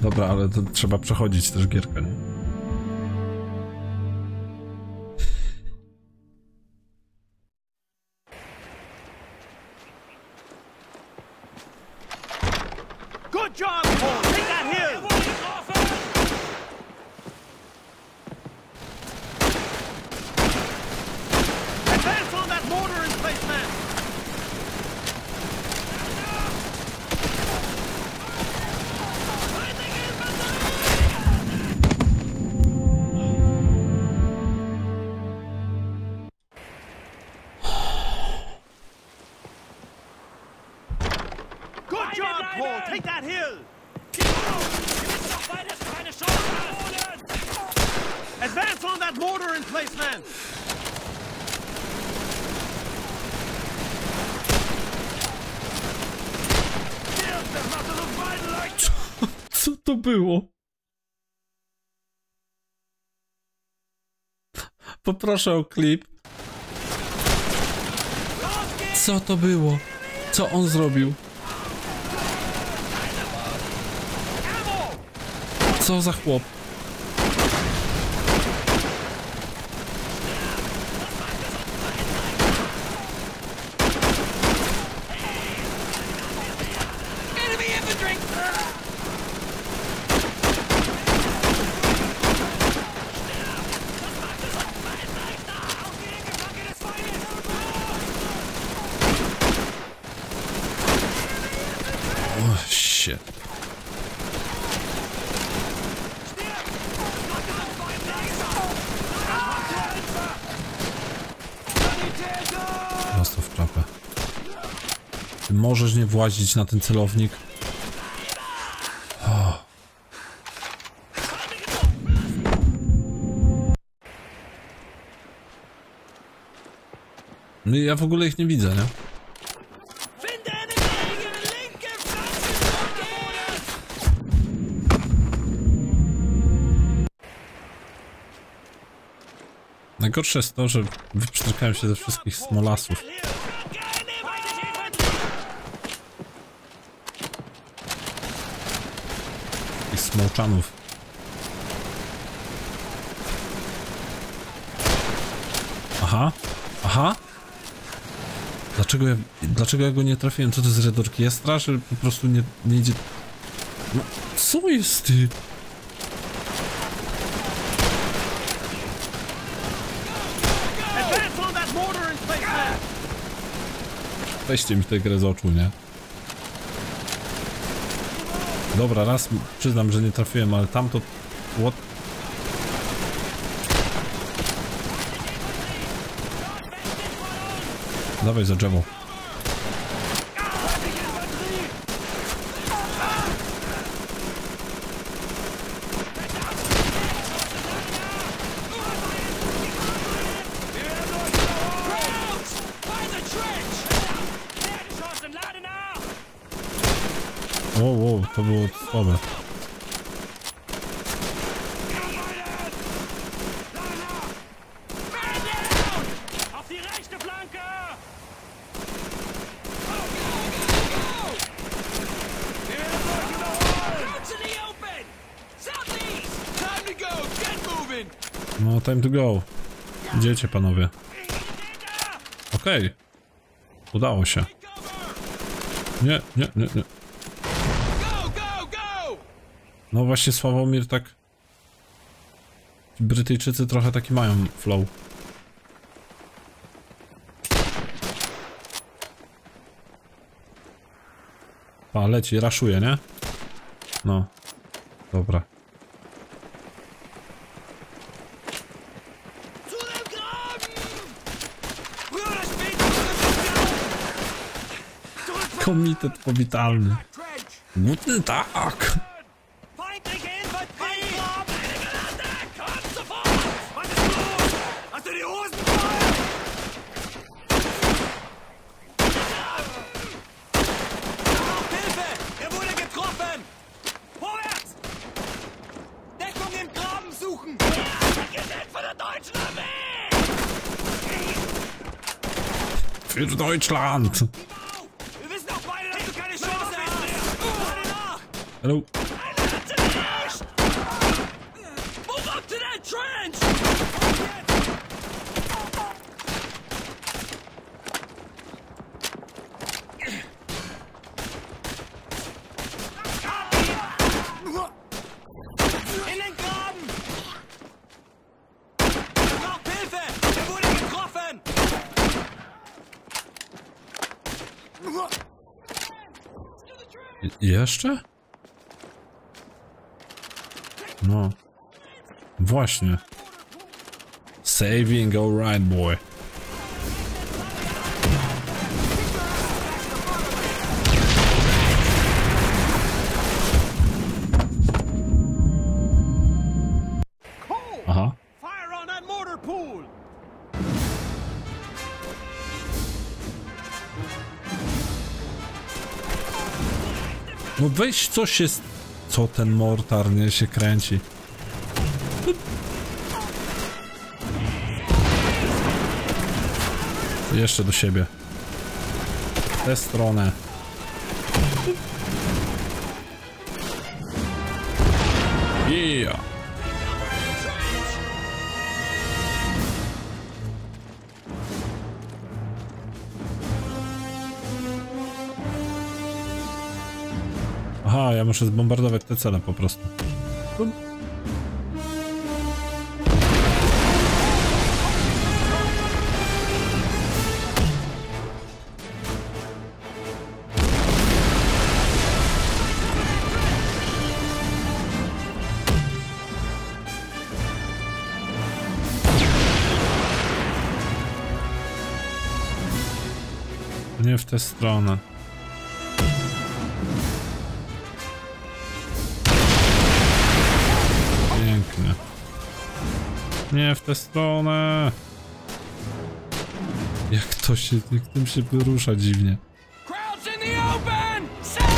Dobra, ale to trzeba przechodzić też gierkę, Poproszę o klip. Co to było? Co on zrobił? Co za chłop? Enemy infantry! Oh, shit. Prosto w klapę. Ty możesz nie włazić na ten celownik? O. I ja w ogóle ich nie widzę, nie? Najgorsze jest to, że wyprztykałem się ze wszystkich smolasów. I smołczanów. Aha, aha. Dlaczego ja, dlaczego ja go nie trafiłem? Co to jest Red Orkiestra, że po prostu nie, nie idzie... No, co jest ty? Weźcie mi tę grę z oczu, nie? Dobra, raz przyznam, że nie trafiłem, ale tamto... What? Dawaj za drzewo. Crowds! Find the trench! Wow, wow, to było słabe. Auf die rechte Flanke. Out to the open! Southeast! Time to go! Get moving! No, time to go. Idziecie, panowie. Okej. Udało się. Nie, nie, nie, nie. No właśnie Sławomir tak... Brytyjczycy trochę taki mają flow. A, leci, raszuje, nie? No. Dobra. Komitet powitalny. Trench! Guten Deutschland! Wir wissen auch beide, dass du keine Chance hast! Hallo? Jeszcze? No. Właśnie. Saving alright boy. Weź coś jest... Co ten mortar nie się kręci? Jeszcze do siebie. W tę stronę. Muszę zbombardować te cele po prostu. Nie w tę stronę. Nie w tę stronę. Jak to się, jak tym się wyrusza dziwnie. Crowd's in the open! Send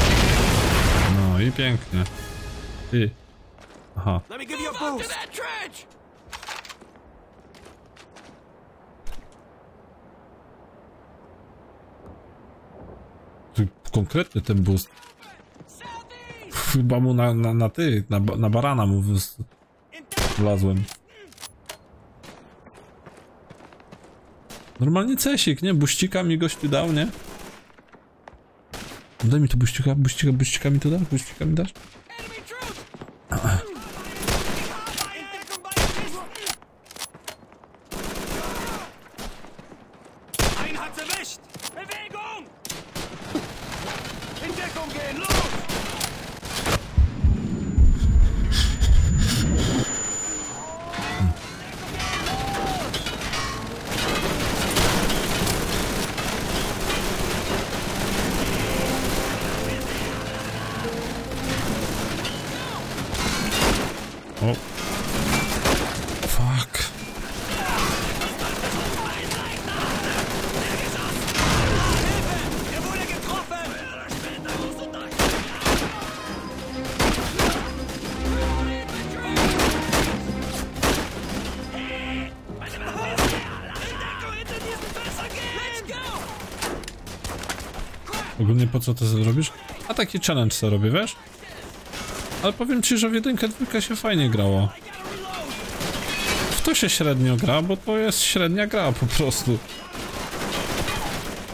No i pięknie. Ty. Aha. Ty, konkretny ten boost. Chyba mu na, na, na ty, na, na barana mu wys- wlazłem. Normalnie cesik, nie? Buścika mi gościu dał, nie? Daj mi tu buścika, buścika, buścika mi tu dasz? Buścika mi dasz? Co to zrobisz? A taki challenge co robię, wiesz? Ale powiem ci, że w jedynkę, dwójkę się fajnie grało. W to się średnio gra, bo to jest średnia gra po prostu.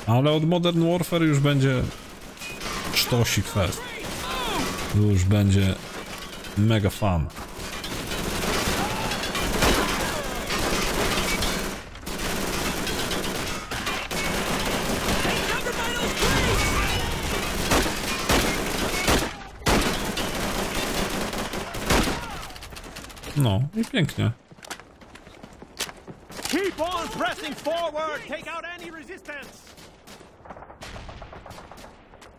Ale od Modern Warfare już będzie sztosik fest. Już będzie mega fan. I pięknie. Keep on pressing forward. Take out any resistance.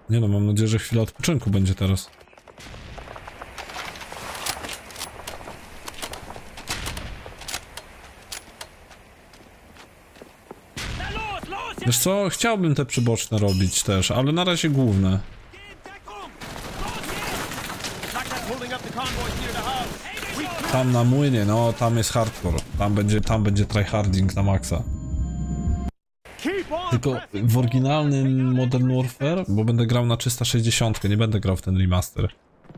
Nie no, mam nadzieję, że chwila odpoczynku będzie teraz. Wiesz co, chciałbym te przyboczne robić też, ale na razie główne. In Deckung! Los jetzt! Like that holding up the convoys near the house. Tam na młynie, no tam jest hardcore. Tam będzie, tam będzie tryharding na maksa. Tylko w oryginalnym Modern Warfare, bo będę grał na 360, nie będę grał w ten remaster.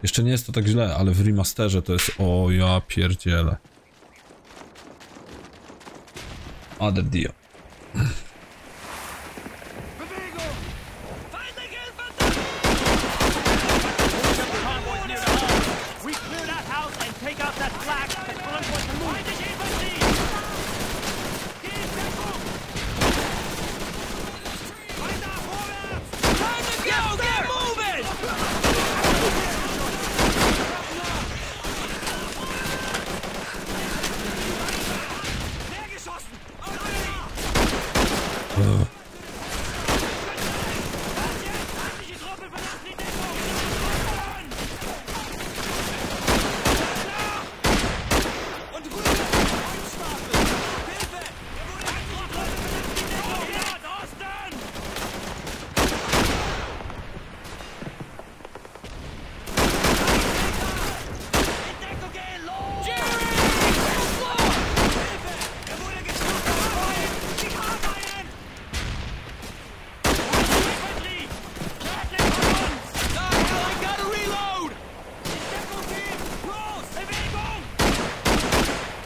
Jeszcze nie jest to tak źle, ale w remasterze to jest o ja pierdzielę. Other deal. Feindliche Infanterie! the convoys near the house. We clear that house and take out that flag. The convoy can move. Feindliche Infanterie! In Deckung! Weiter vorwärts! Time to go! Get moving! Mehr geschossen! Feindliche Truppe verlassen die Deckung! Und rüber! Stapel! Hilfe! Unsere Truppe verlassen die Deckung! Vorwärts, Osten!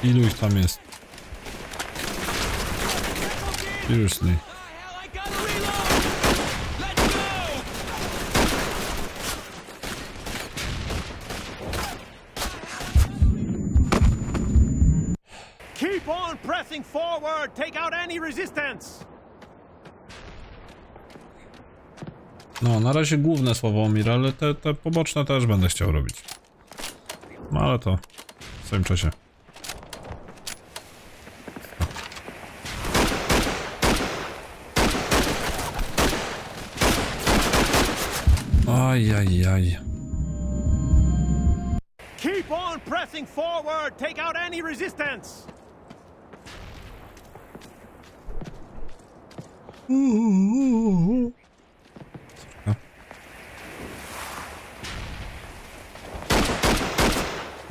Ilu ich tam jest? Seriously. Hell, I gotta reload! Let's go! Keep on pressing forward! Take out any resistance! No, na razie główne Sławomir, ale te, te poboczne też będę chciał robić. No ale to w swoim czasie. Ajajaj. Keep on pressing forward! Take out any resistance!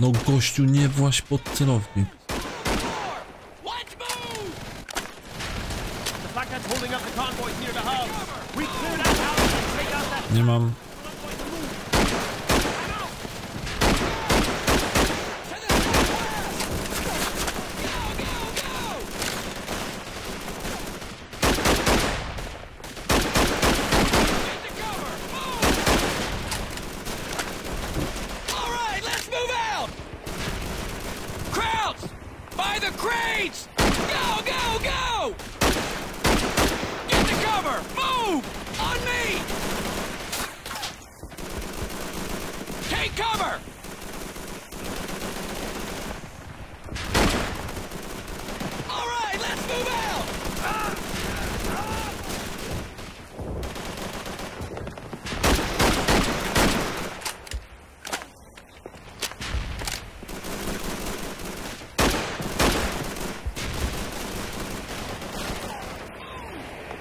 No gościu, nie właź pod celownik. Let's move! The flak that's holding up the convoys near the house! We clear that house and take out that Nie mam. convoy to move! All right, let's move out! Crowds! By the crates! Go, go, go! Get to cover! Move! On me! Take cover! All right, let's move out!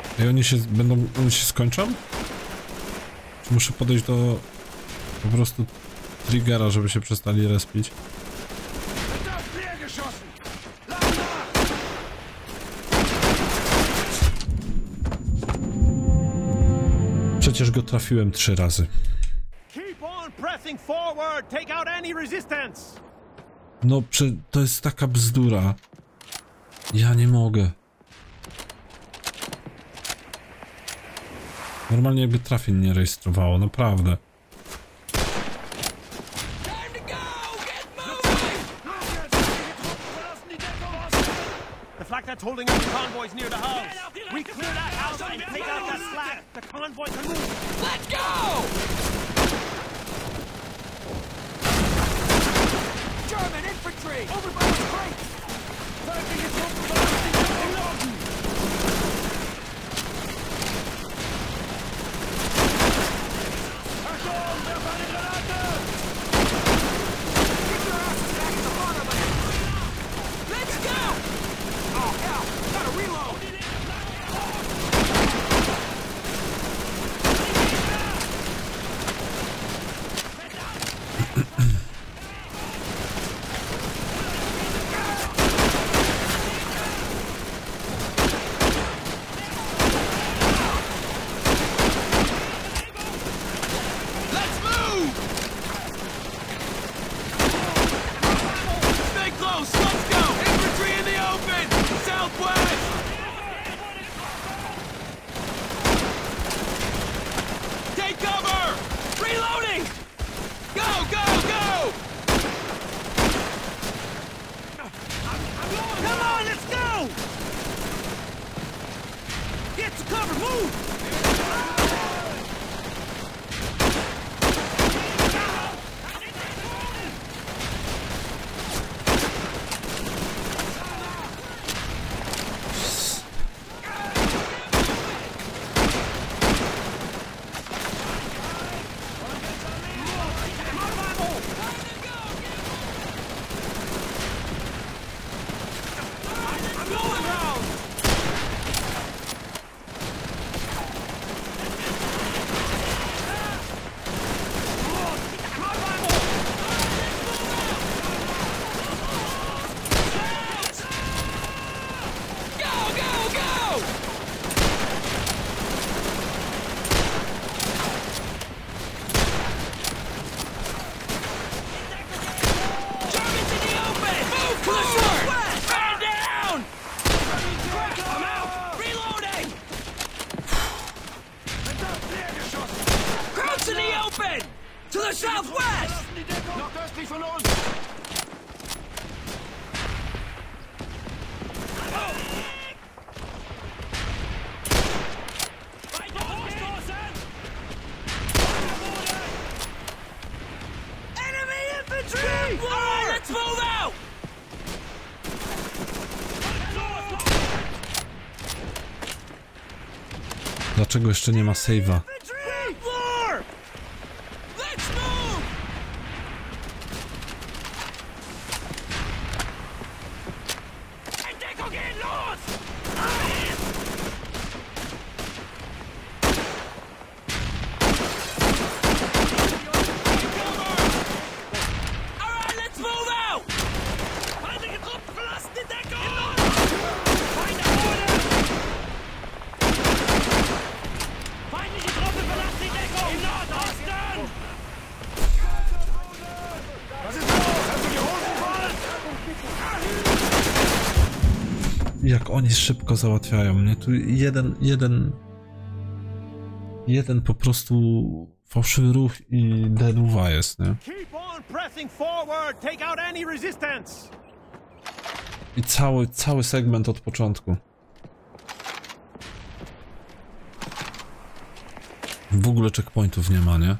I oni się będą. Oni się skończą? Czy muszę podejść do. po prostu triggera, żeby się przestali respić? Przecież go trafiłem trzy razy. No, to jest taka bzdura. Ja nie mogę. Normalnie jakby trafień nie rejestrowało, naprawdę. Holding up the convoys near! Dlaczego jeszcze nie ma save'a? Szybko załatwiają mnie. Tu jeden, jeden... Jeden po prostu fałszywy ruch i deduwa jest, nie? I cały, cały segment od początku. W ogóle checkpointów nie ma, nie?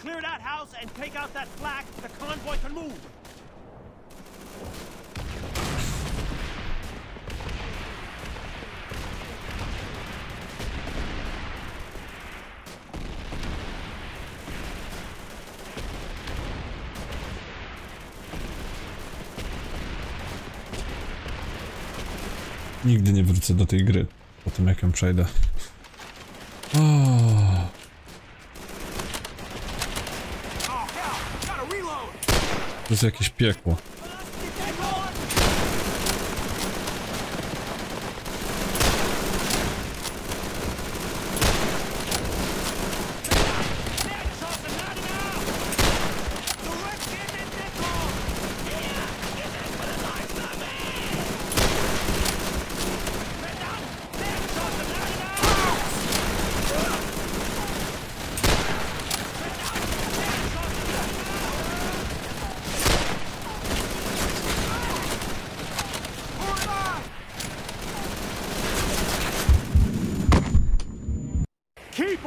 Clear that house and take out that flag. The convoy can move. Nigdy nie wrócę do tej gry po tym jak ją przejdę. O, Oh, hell! Gotta reload! to jest jakieś piekło.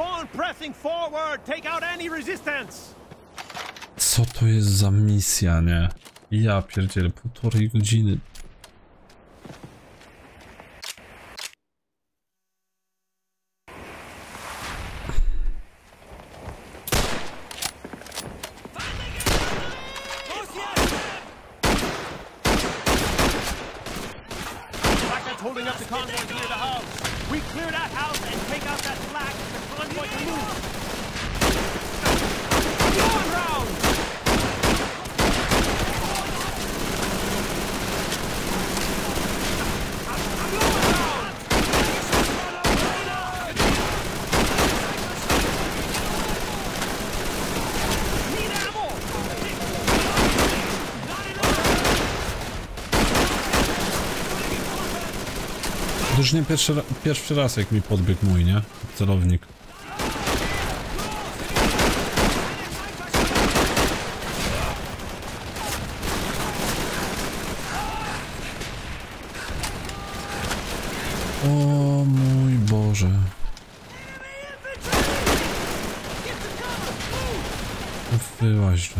On pressing forward! Take out any resistance! Co to jest za misja, nie? Ja pierdzielę, półtorej godziny. holding up the convoy near the house. We clear that house and take out that flag. The convoy can move. One round! Need ammo! To już nie pierwszy, pierwszy raz, jak mi podbiegł mój, nie? Celownik. O mój Boże. Wyłaź. tu.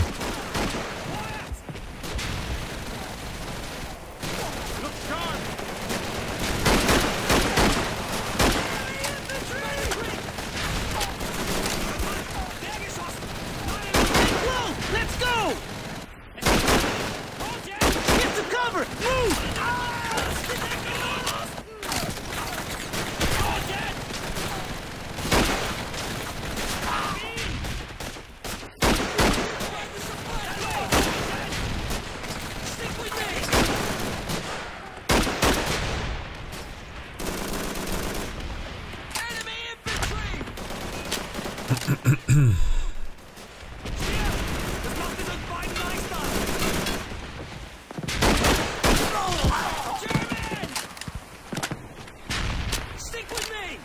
Whoa! Let's go! Get to cover! Move! Enemy infantry! German! Stick with me!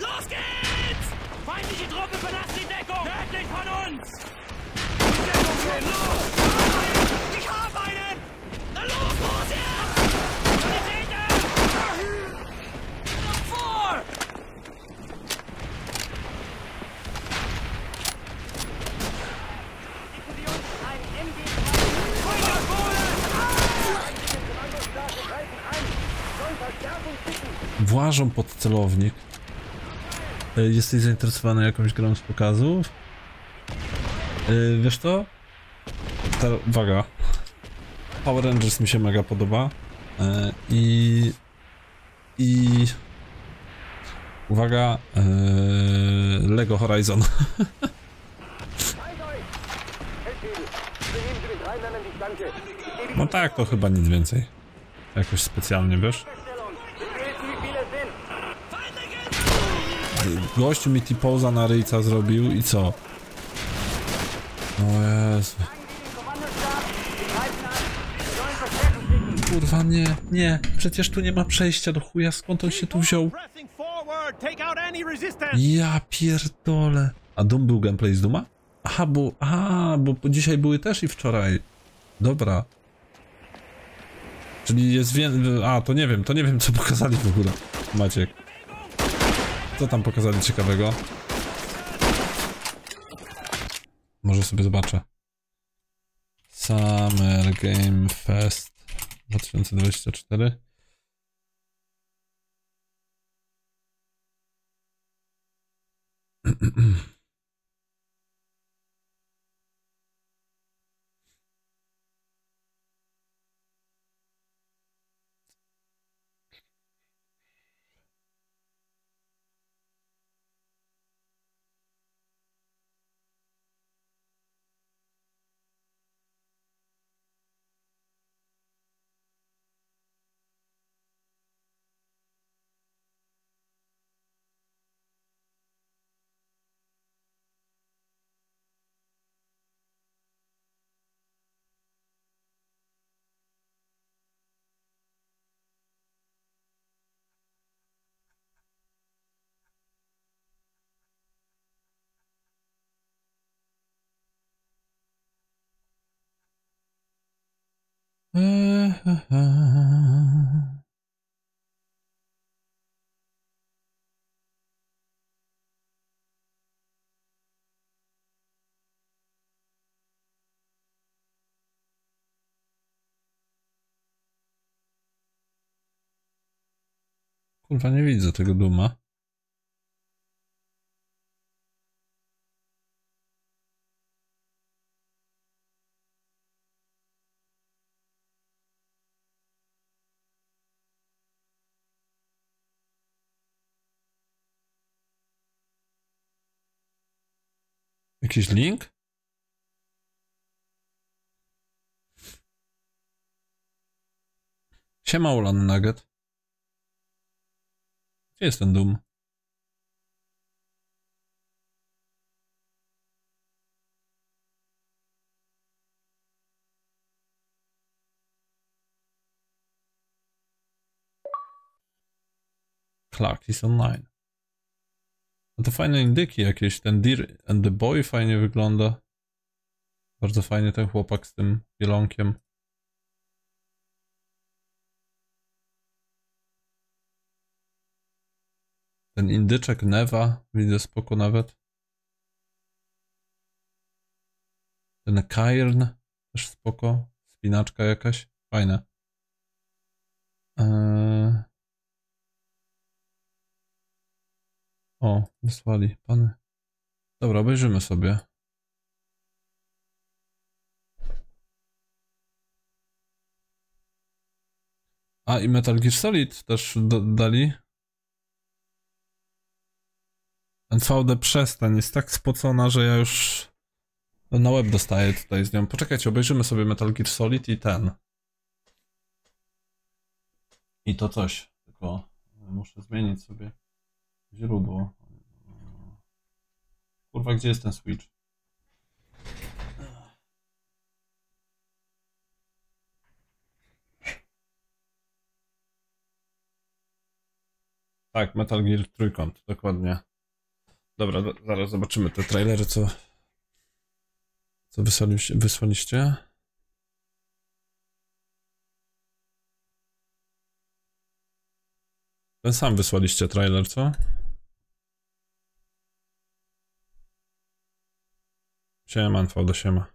Los geht's! Feindliche Truppe verlassen die Deckung! Nördlich von uns! Ich hab einen! Na los, los jetzt! Sanitäter! Nach vor! Włażą pod celownik. E, Jesteś zainteresowany jakąś grą z pokazów? E, Wiesz to? Ta, uwaga. Power Rangers mi się mega podoba. E, I... I... Uwaga. Lego Horizon. No tak, to chyba nic więcej. Jakoś specjalnie, wiesz? Gościu mi T-poza na ryjca zrobił i co? O Jezu. Kurwa nie, nie, przecież tu nie ma przejścia do chuja, skąd on się tu wziął? Ja pierdolę. A Doom był gameplay z Duma? Aha, bo, aha, bo dzisiaj były też i wczoraj. Dobra. Czyli jest wie... A, to nie wiem, to nie wiem co pokazali w ogóle. Maciek. Co tam pokazali ciekawego? Może sobie zobaczę. Summer Game Fest 2024. Kurwa, nie widzę tego duma. Jakiś link? Siema Ulan Nugget. Gdzie jest ten dum? Clark is online. No to fajne indyki jakieś. Ten Deer and the Boy fajnie wygląda. Bardzo fajnie ten chłopak z tym wielonkiem. Ten indyczek Neva, widzę spoko nawet. Ten Cairn, też spoko. Spinaczka jakaś, fajne. Eee... O, wysłali pany. Dobra, obejrzymy sobie. A i Metal Gear Solid też dali. NVD przestań, jest tak spocona, że ja już na łeb dostaję tutaj z nią. Poczekajcie, obejrzymy sobie Metal Gear Solid i ten. I to coś, tylko muszę zmienić sobie źródło. Kurwa, gdzie jest ten Switch? Tak, Metal Gear Trójkąt, dokładnie. Dobra, do, zaraz zobaczymy te trailery, co, co wysłaliście. wysłaliście. Ten sam wysłaliście trailer, co? Siema, do siema.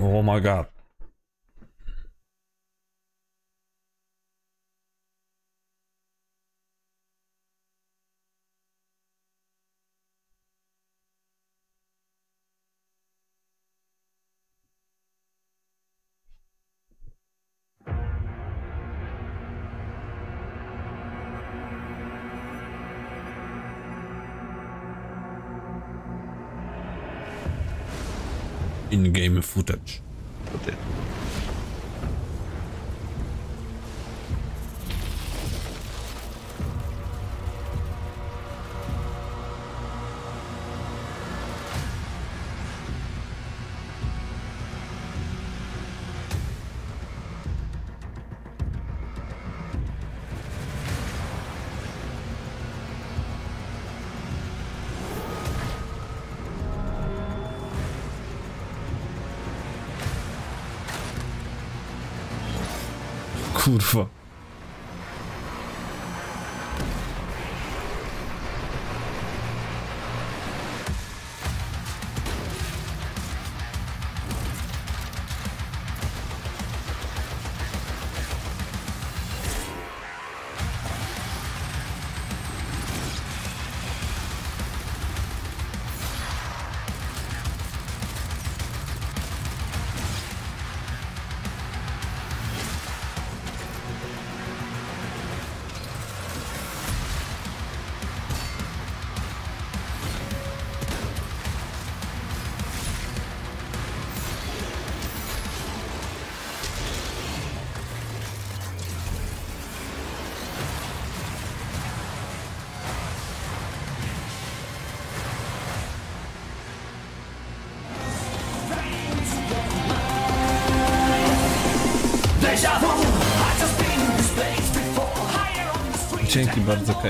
oh my god. Game Footage. Kurwa.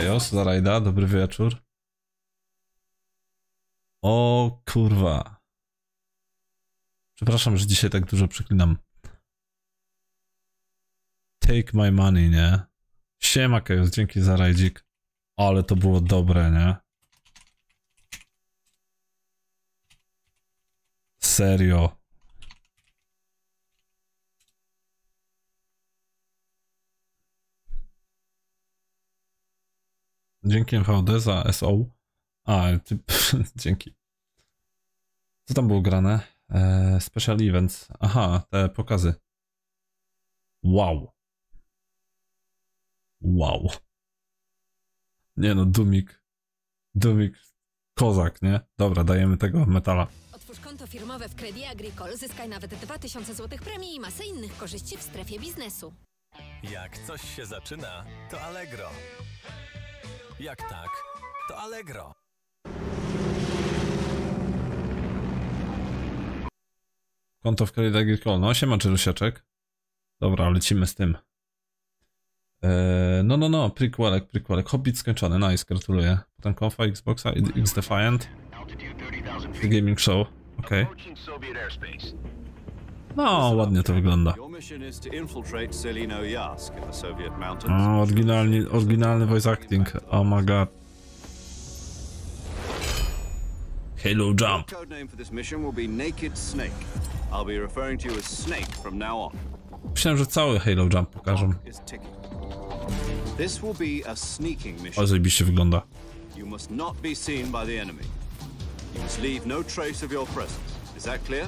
Chaos za rajda, dobry wieczór. O kurwa. Przepraszam, że dzisiaj tak dużo przeklinam. Take my money, nie? Siema Chaos, dzięki za rajdzik. Ale to było dobre, nie? Serio. Dzięki MVD za SO. A, ty, dzięki. Co tam było grane? E, special events. Aha, te pokazy. Wow. Wow. Nie no, Dumik. Dumik. Kozak, nie? Dobra, dajemy tego metala. Otwórz konto firmowe w Credit Agricole, zyskaj nawet 2000 zł premii i masę innych korzyści w strefie biznesu. Jak coś się zaczyna, to Allegro. Jak tak, to Allegro. Konto w Credit Agricole. No, siema, Czerusiaczek. Dobra, lecimy z tym. Eee, no, no, no, prequelek, prequelek. Hobbit skończony, nice, gratuluję. Potem konfa Xboxa, X Defiant. The Gaming Show, okej. No, ładnie to wygląda. O, oryginalny, oryginalny voice acting. Oh my god. Halo Jump. Myślałem, że cały Halo Jump pokażą. Ale zajebiście wygląda. You must not be seen by the enemy. You must leave no trace of your presence. Is that clear?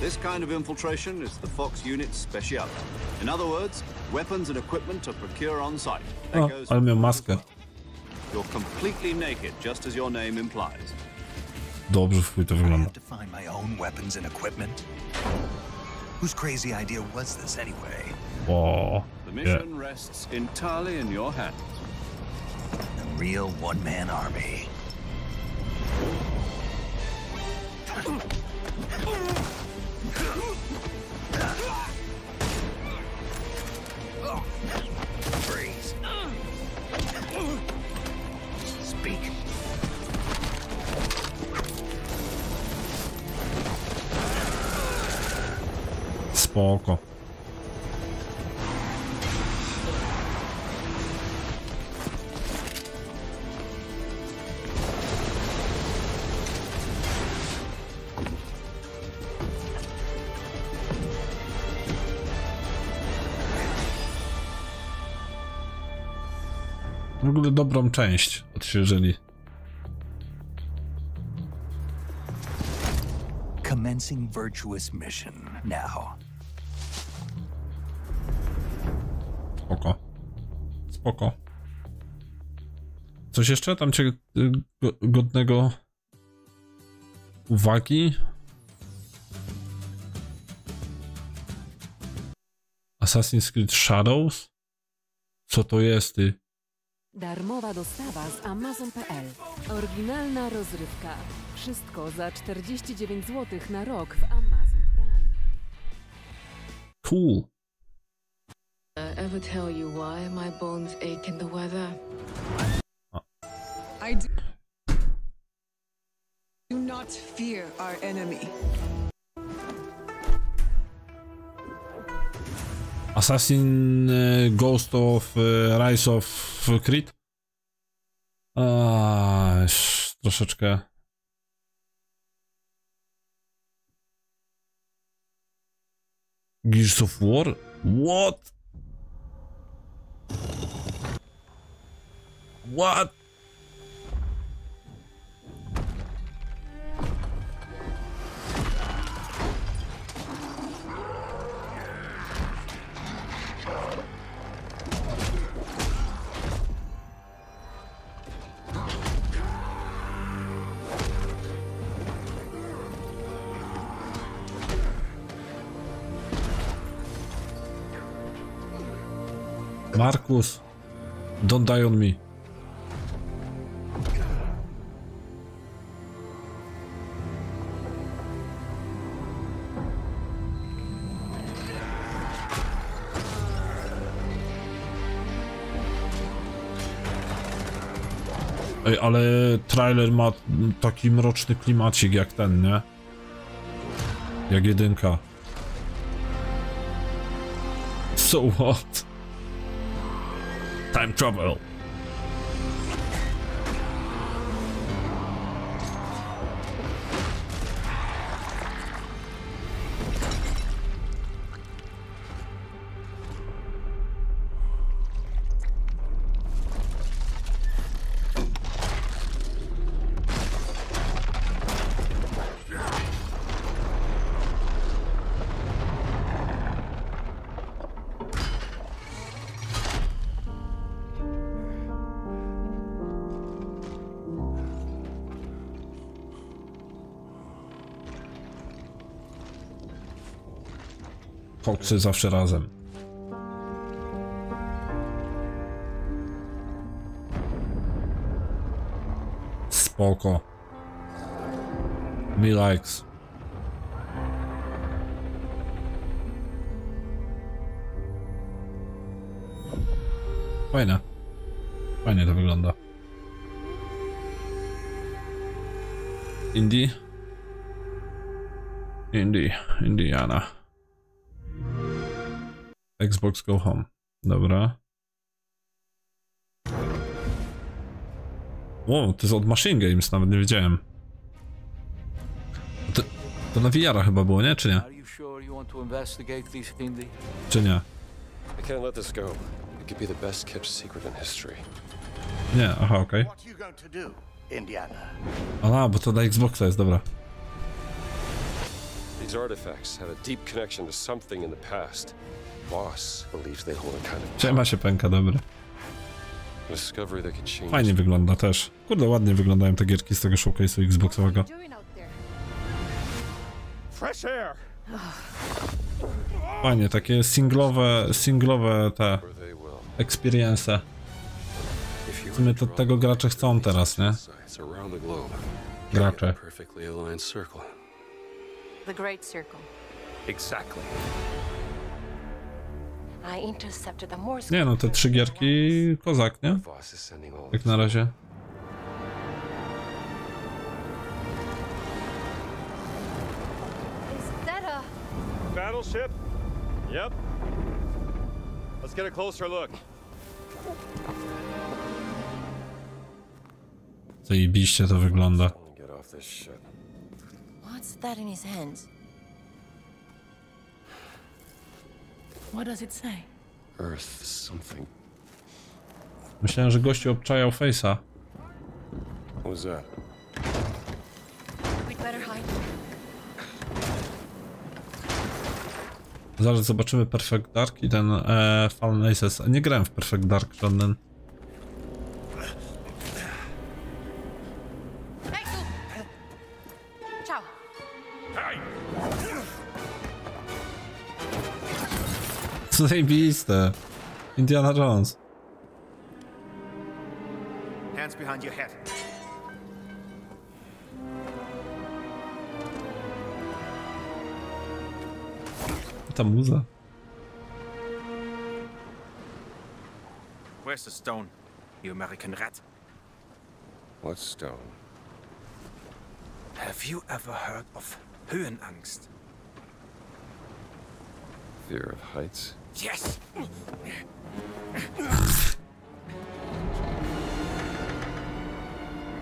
This kind of infiltration is the Fox unit's speciality. In other words, weapons and equipment to procure on site. That O, goes ale for miał food as maskę. well. You're completely naked, just as your name implies. Dobrze w chuj to I wygląda. have to find my own weapons and equipment. Whose crazy idea was this anyway? O, The nie. mission rests entirely in your hands. A real one-man army. Spoko. W ogóle dobrą część odświeżyli. Commencing virtuous mission now. Spoko. Spoko. Coś jeszcze tam cię y, go- godnego uwagi? Assassin's Creed Shadows? Co to jest ty? Darmowa dostawa z Amazon.pl. Oryginalna rozrywka. Wszystko za 49 zł na rok w Amazon Prime. Cool. Uh, ever tell you why my bones ache in the weather? I do, do not fear our enemy. Assassin y, Ghost of y, Rise of Creed? A, troszeczkę. Gears of War? What? What? Markus, don't die on me. Ej, ale trailer ma taki mroczny klimacik jak ten, nie? Jak jedynka. So what? Time travel. Foxy zawsze razem. Spoko. Me likes. Fajne. Fajnie to wygląda. Indie. Indie. Indiana. Xbox Go Home. Dobra. O, to jest od Machine Games, nawet nie wiedziałem. To, to na VR chyba było, nie? Czy nie? Czy nie? I can't let this go. It could be the best kept secret in history. Nie, aha, okej. What you going to do, Indiana? A, bo to na Xboxa jest, dobra. These artifacts have a deep connection to something in the past. Ciema się pęka, change. Fajnie wygląda też. Kurde, ładnie wyglądają te gierki z tego showcase'u Xboxowego. Fajnie, takie singlowe, singlowe te experience. W sumie to tego gracze chcą teraz, nie? Gracze. The Great Circle. Exactly. Nie no, te trzy gierki kozak, nie? Jak na razie. Battleship? Yep. Let's get a closer look. Zajebiście to wygląda. What's that in his hands? What does it say? Earth something. Myślałem, że gościu obczajał face'a. What was that? We'd better hide. Zaraz zobaczymy Perfect Dark i ten e, Fallen Aces. Nie grałem w Perfect Dark żaden. Zajebiste. Indiana Jones. Hands behind your head. Ta muza. Where's the stone, you American rat? What stone? Have you ever heard of Höhenangst? Fear of heights? Yes!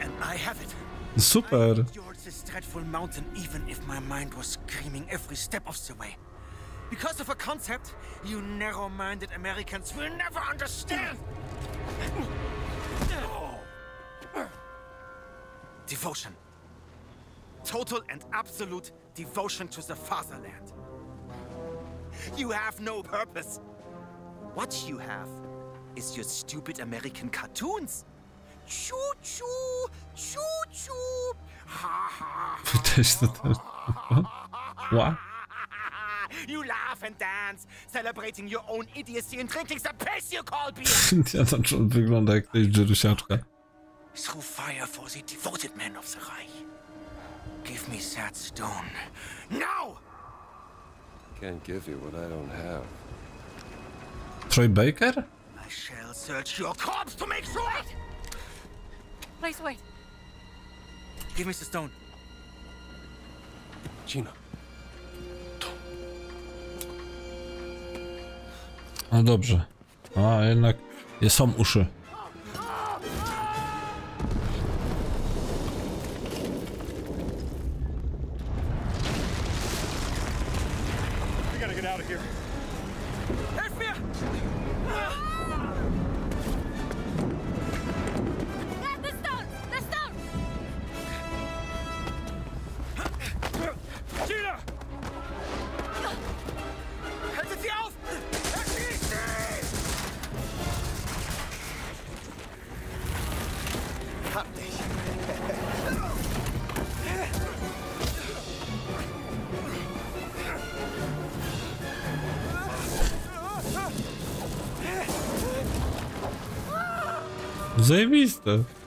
and I have it. Super. This dreadful mountain even if my mind was screaming every step of the way. Because of a concept you narrow-minded Americans will never understand. Devotion. Total and absolute devotion to the fatherland. You have no purpose. What you have is your stupid American cartoons. Choo choo, choo choo. Ha ha. Też. What? You laugh and dance, celebrating your own idiocy and drinking the piss you call beer. Indiana Jones wygląda jak ktoś dżerusiaczka. Through fire for the devoted men of the Reich. Give me that stone. Now! Can't give you what I don't have. Troy Baker? I shall search your corpse to make sure. Please wait. Give me the stone. Gina. No dobrze. A jednak je są uszy. Zajebiste. Spoko.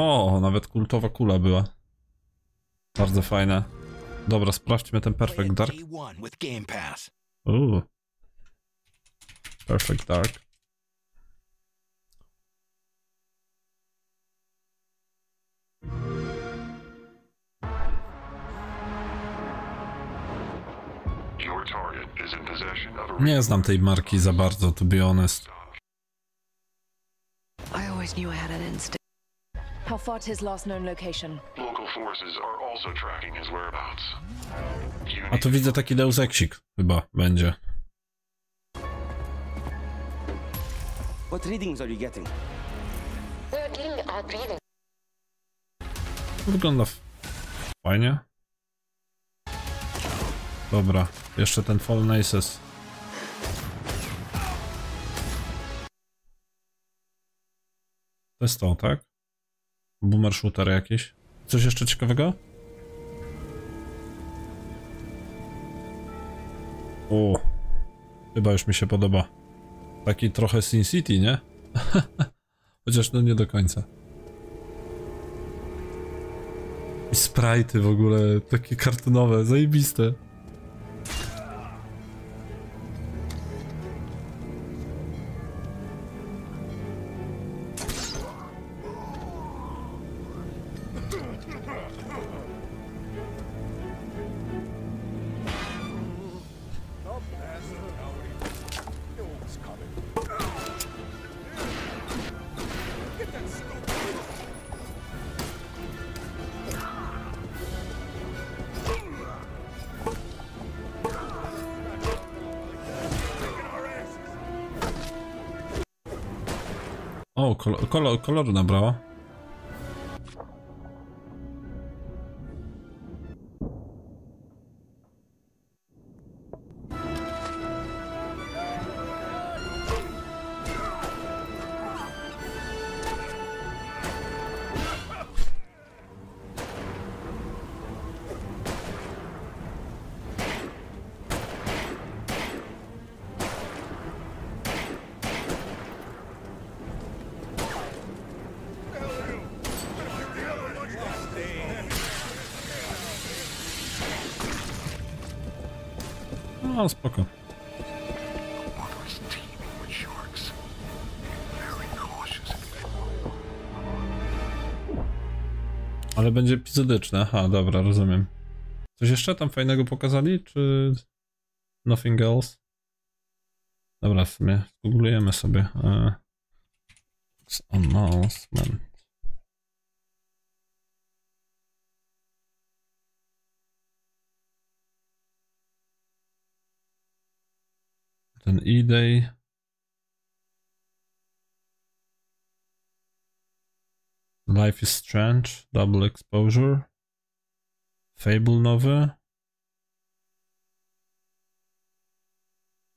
O, nawet kultowa kula była. Bardzo fajne. Dobra, sprawdźmy ten Perfect Dark. Uuu. Perfect Dark. Nie znam tej marki za bardzo, to be honest. To his last known location? Local forces are also tracking his whereabouts. A tu widzę taki Deus Exik chyba będzie. What readings are you getting? Wygląda f- fajnie. Dobra, jeszcze ten Fallen Aces. To jest to, tak? Boomer shooter jakiś. Coś jeszcze ciekawego? O, chyba już mi się podoba. Taki trochę Sin City, nie? Chociaż no nie do końca. I sprite'y w ogóle, takie kartonowe, zajebiste. Koloru nabrała. Epizodyczne. Aha, dobra, rozumiem. Coś jeszcze tam fajnego pokazali, czy nothing else? Dobra, w sumie googlujemy sobie. E, announcement. Ten E-Day. Life is Strange, Double Exposure. Fable nowy.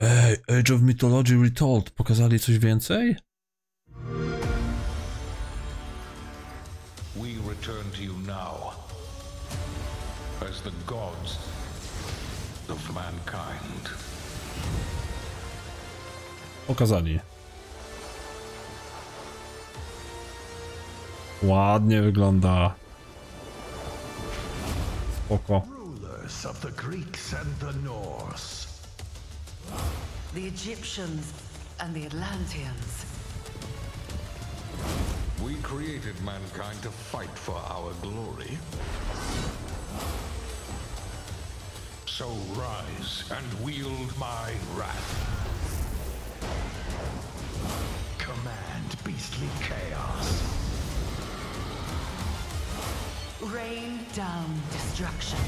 Ej, Age of Mythology Retold. Pokazali coś więcej? We return to you now as the gods of mankind. Pokazali. Ładnie wygląda. Spoko. Rulers of the Greeks and the Norse. The Egyptians and the Atlanteans. We created mankind to fight for our glory. So rise and wield my wrath. Command beastly chaos. Rain down destruction.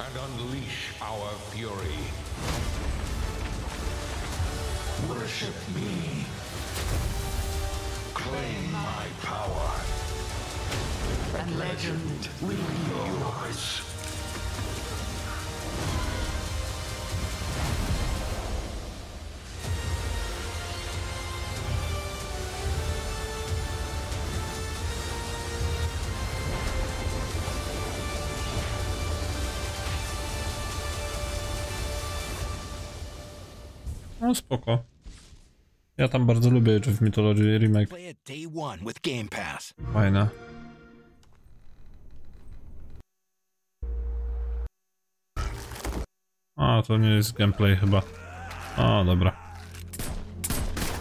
And unleash our fury. Worship me. Claim my power. And legend will be yours. No spoko. Ja tam bardzo lubię Age of Mythology remake. Fajne. A, to nie jest gameplay chyba. O, dobra.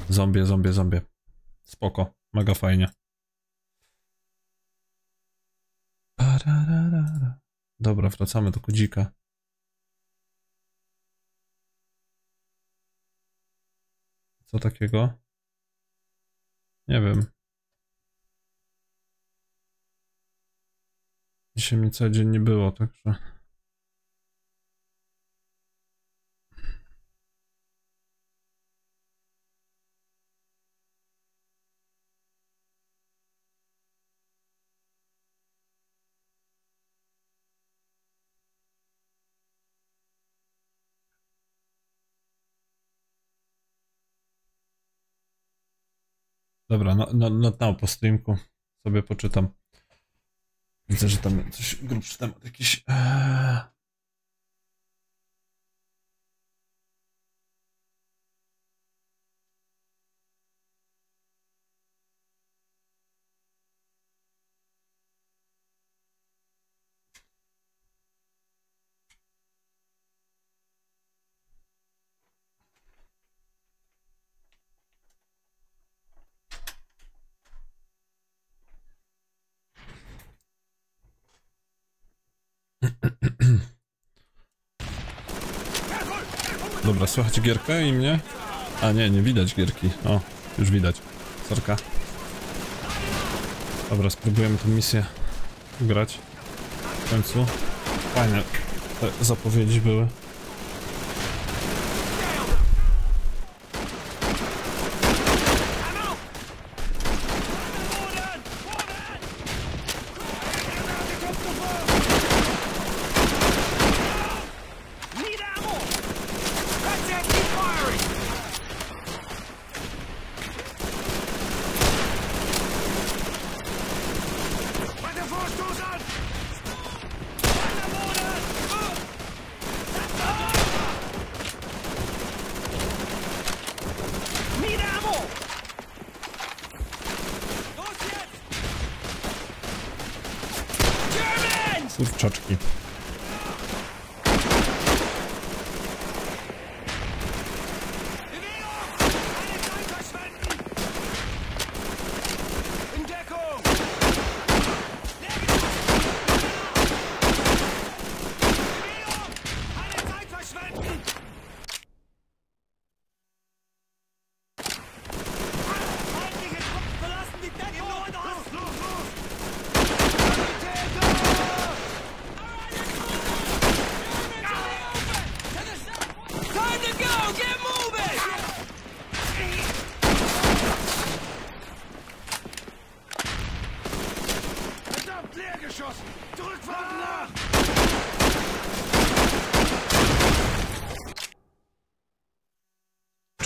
Zombie, zombie, zombie. Spoko. Mega fajnie. Dobra, wracamy do kudzika. Co takiego? Nie wiem. Dzisiaj mi cały dzień nie było, także... Dobra, no, no, no, po streamku sobie poczytam. Widzę, że tam coś grubszy temat jakiś. Eee. Dobra, słychać gierkę i mnie? A nie, nie widać gierki. O, już widać. Sorka. Dobra, spróbujemy tę misję grać. W końcu. Fajne te zapowiedzi były. Kurczaczki.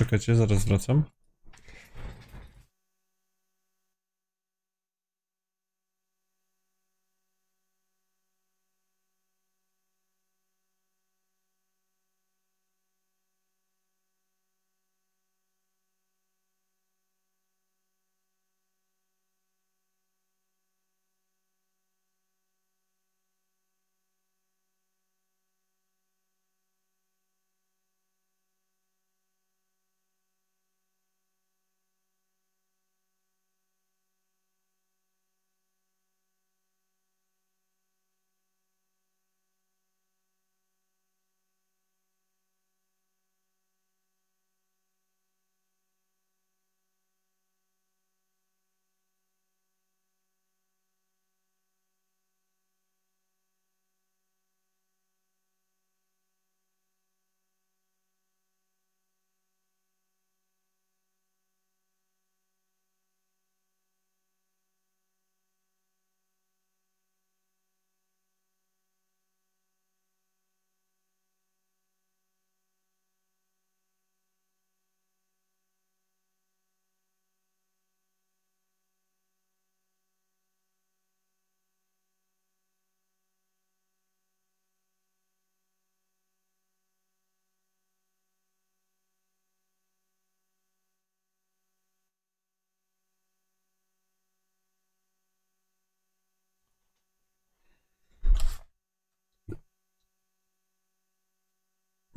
Czekajcie, zaraz wracam.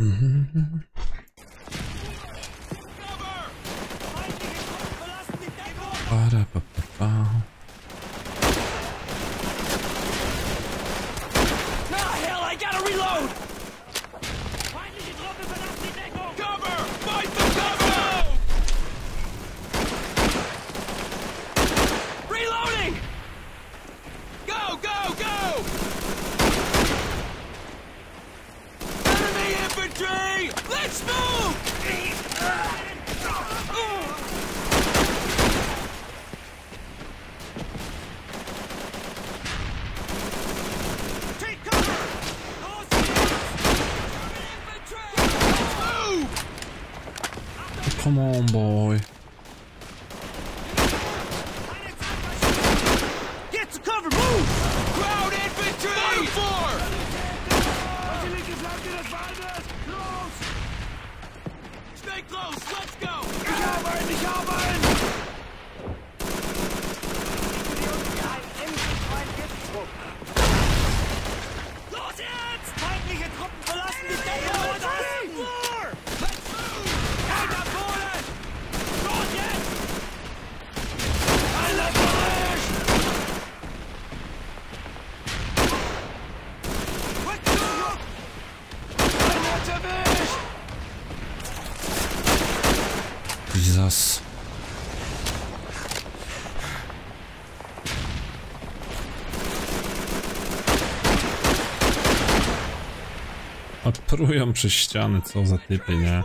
Mm -hmm. prują przez ściany, co za typy, nie?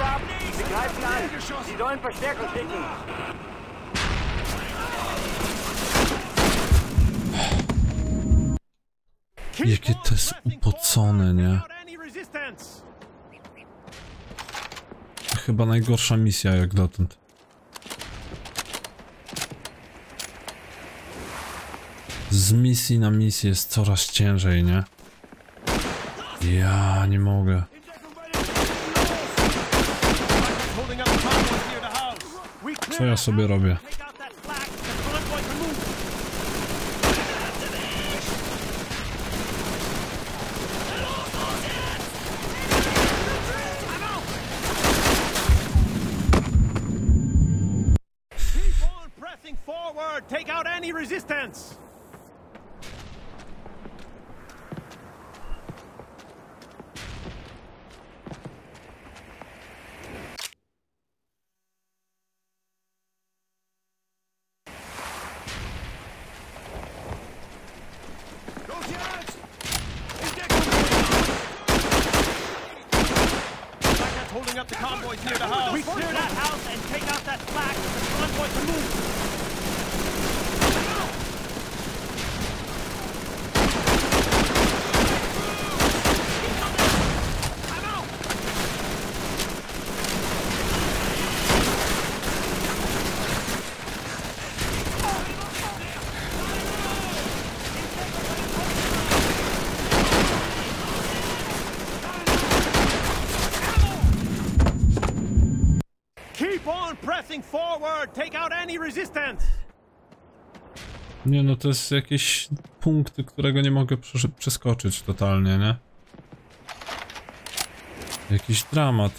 Feindab! Sie greifen an! Sie sollen Verstärkung schicken! Jakie to jest upocone, nie? Chyba najgorsza misja jak dotąd. Z misji na misję jest coraz ciężej, nie? Ja nie mogę. Co ja sobie robię? Nie no, to jest jakieś punkty, którego nie mogę przeskoczyć totalnie, nie? Jakiś dramat.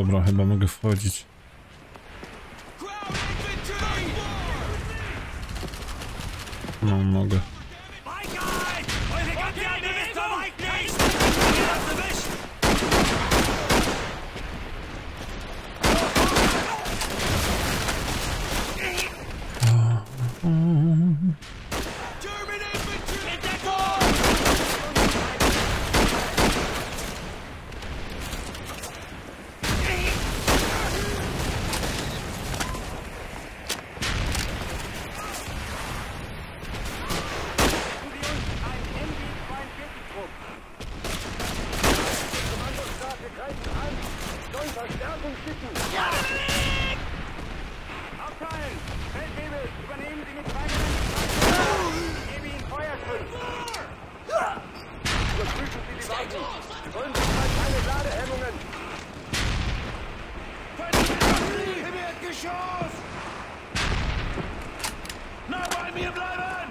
Dobra, chyba mogę wchodzić. No, mogę. Kommandostab, greifen an! Sollen Verstärkung schicken! Abteilen! Feldwebel, übernehmen Sie mit zwei Männern Ich gebe Ihnen Feuerschutz! Überprüfen Sie die Waffen! Wollen Sie mal keine Ladehemmungen! Geschoss! Na, bei mir bleiben!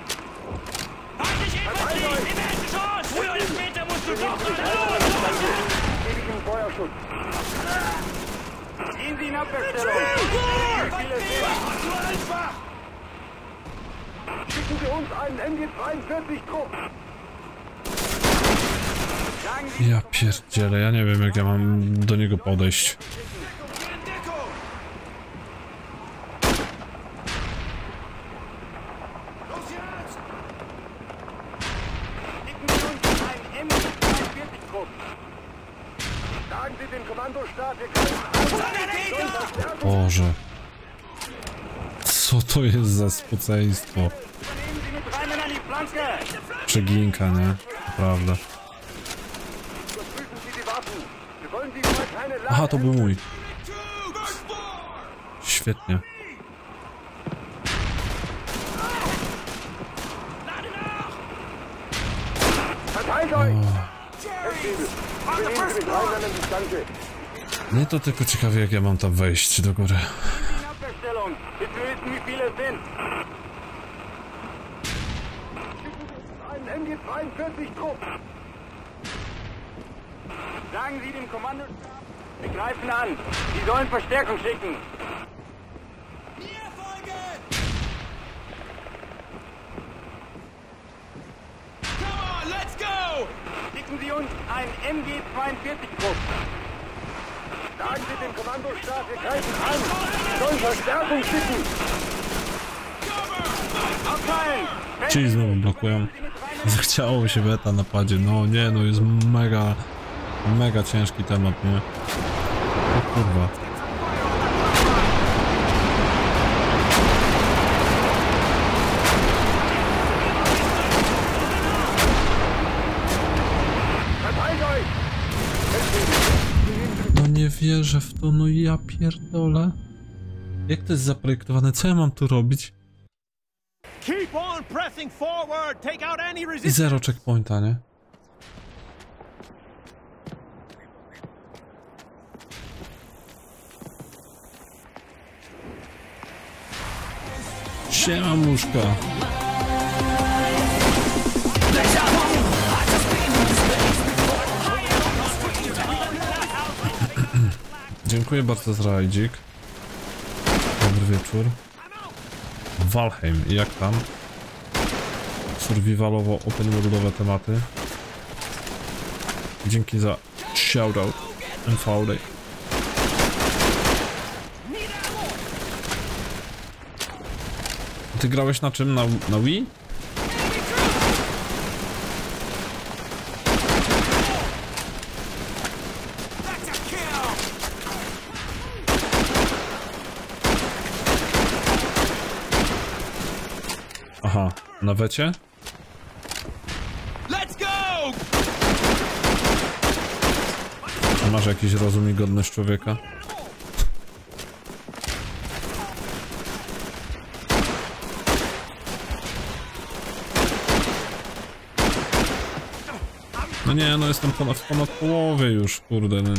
Halt dich Infanterie! Im Erdgeschoss! Früher oder später musst du doch mal los! Ich gebe Ihnen Feuerschutz! Gehen Sie in Abwehrstellung! Wie viele sind? einfach! Schicken Sie uns einen MG-42-Trupp! Sagen Sie Ja pierdzielę, ja nie wiem jak ja mam do niego podejść. Schicken Sie uns einen MG-42-Trupp! Sagen Sie dem Kommandostab, wir greifen an! Sollen Verstärkung Boże. Co to jest za spoceństwo? Przeginka, nie? Naprawdę. Aha, to był mój. Świetnie. Nie to tylko ciekawie jak ja mam tam wejść do góry. 42 Truppen. Sagen Sie dem Kommandostab, wir greifen an. Sie sollen Verstärkung schicken. Schicken Sie uns einen MG-42-Trupp. Sagen Sie dem Kommandostab, wir greifen an. Wir sollen Verstärkung schicken. Abteilen! Czyli znowu blokują. Zachciało się beta na padzie. No nie, no jest mega, mega ciężki temat, nie? O kurwa. No nie wierzę w to, no ja pierdolę. Jak to jest zaprojektowane? Co ja mam tu robić? I zero checkpointa, nie? Siema muszka. Dziękuję bardzo za rajdzik. Dobry wieczór. Valheim, jak tam? Survivalowo, open worldowe tematy. Dzięki za shoutout MVD. Ty grałeś na czym? Na, na Wii? Aha, na wecie? Let's go! A masz jakiś rozum i godność człowieka? No nie, no jestem ponad, ponad połowie już, kurde. No.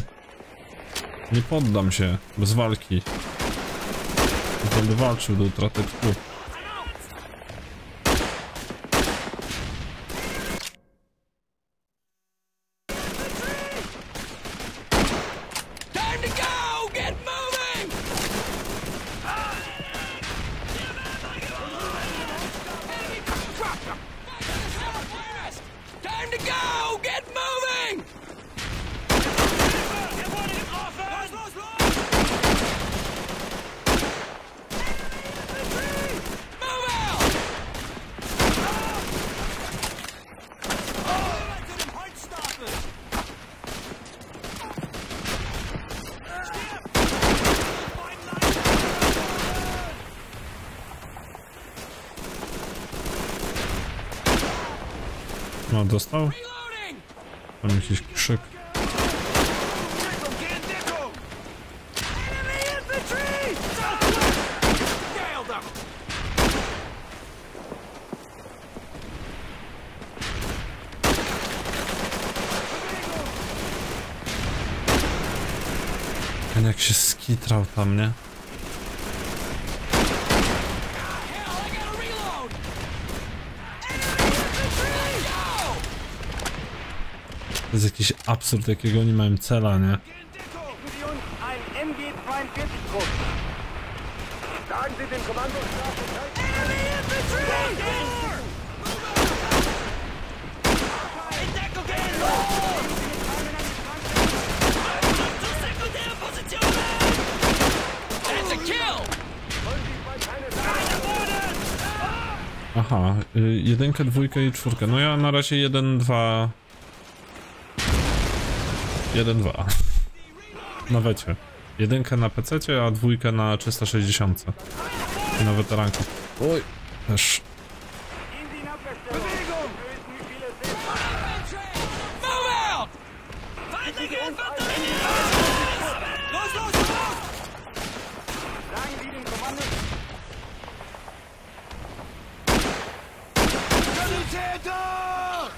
Nie poddam się, bez walki. Będę walczył do utraty tchu. Time to go! Get moving! Time to go! Get moving! No, dostał? Tam jakiś krzyk. Nailed them! Ten jak się skitrał tam, nie? To jest jakiś absurd, jakiego nie mają cela, nie? Sie uns ein MG-42-Trupp. Sagen Sie dem Kommandostab Bescheid. That's a kill! Aha, y, jedynkę, dwójkę i czwórkę. No ja na razie jeden, dwa... Jeden, dwa. Na wecie. Jedynkę na PC, a dwójkę na 360. I na weteranku. Oj, też. Move out! Feindliche Infanterie! Los, los, los! Sagen Sie dem Kommando... Sanitäter!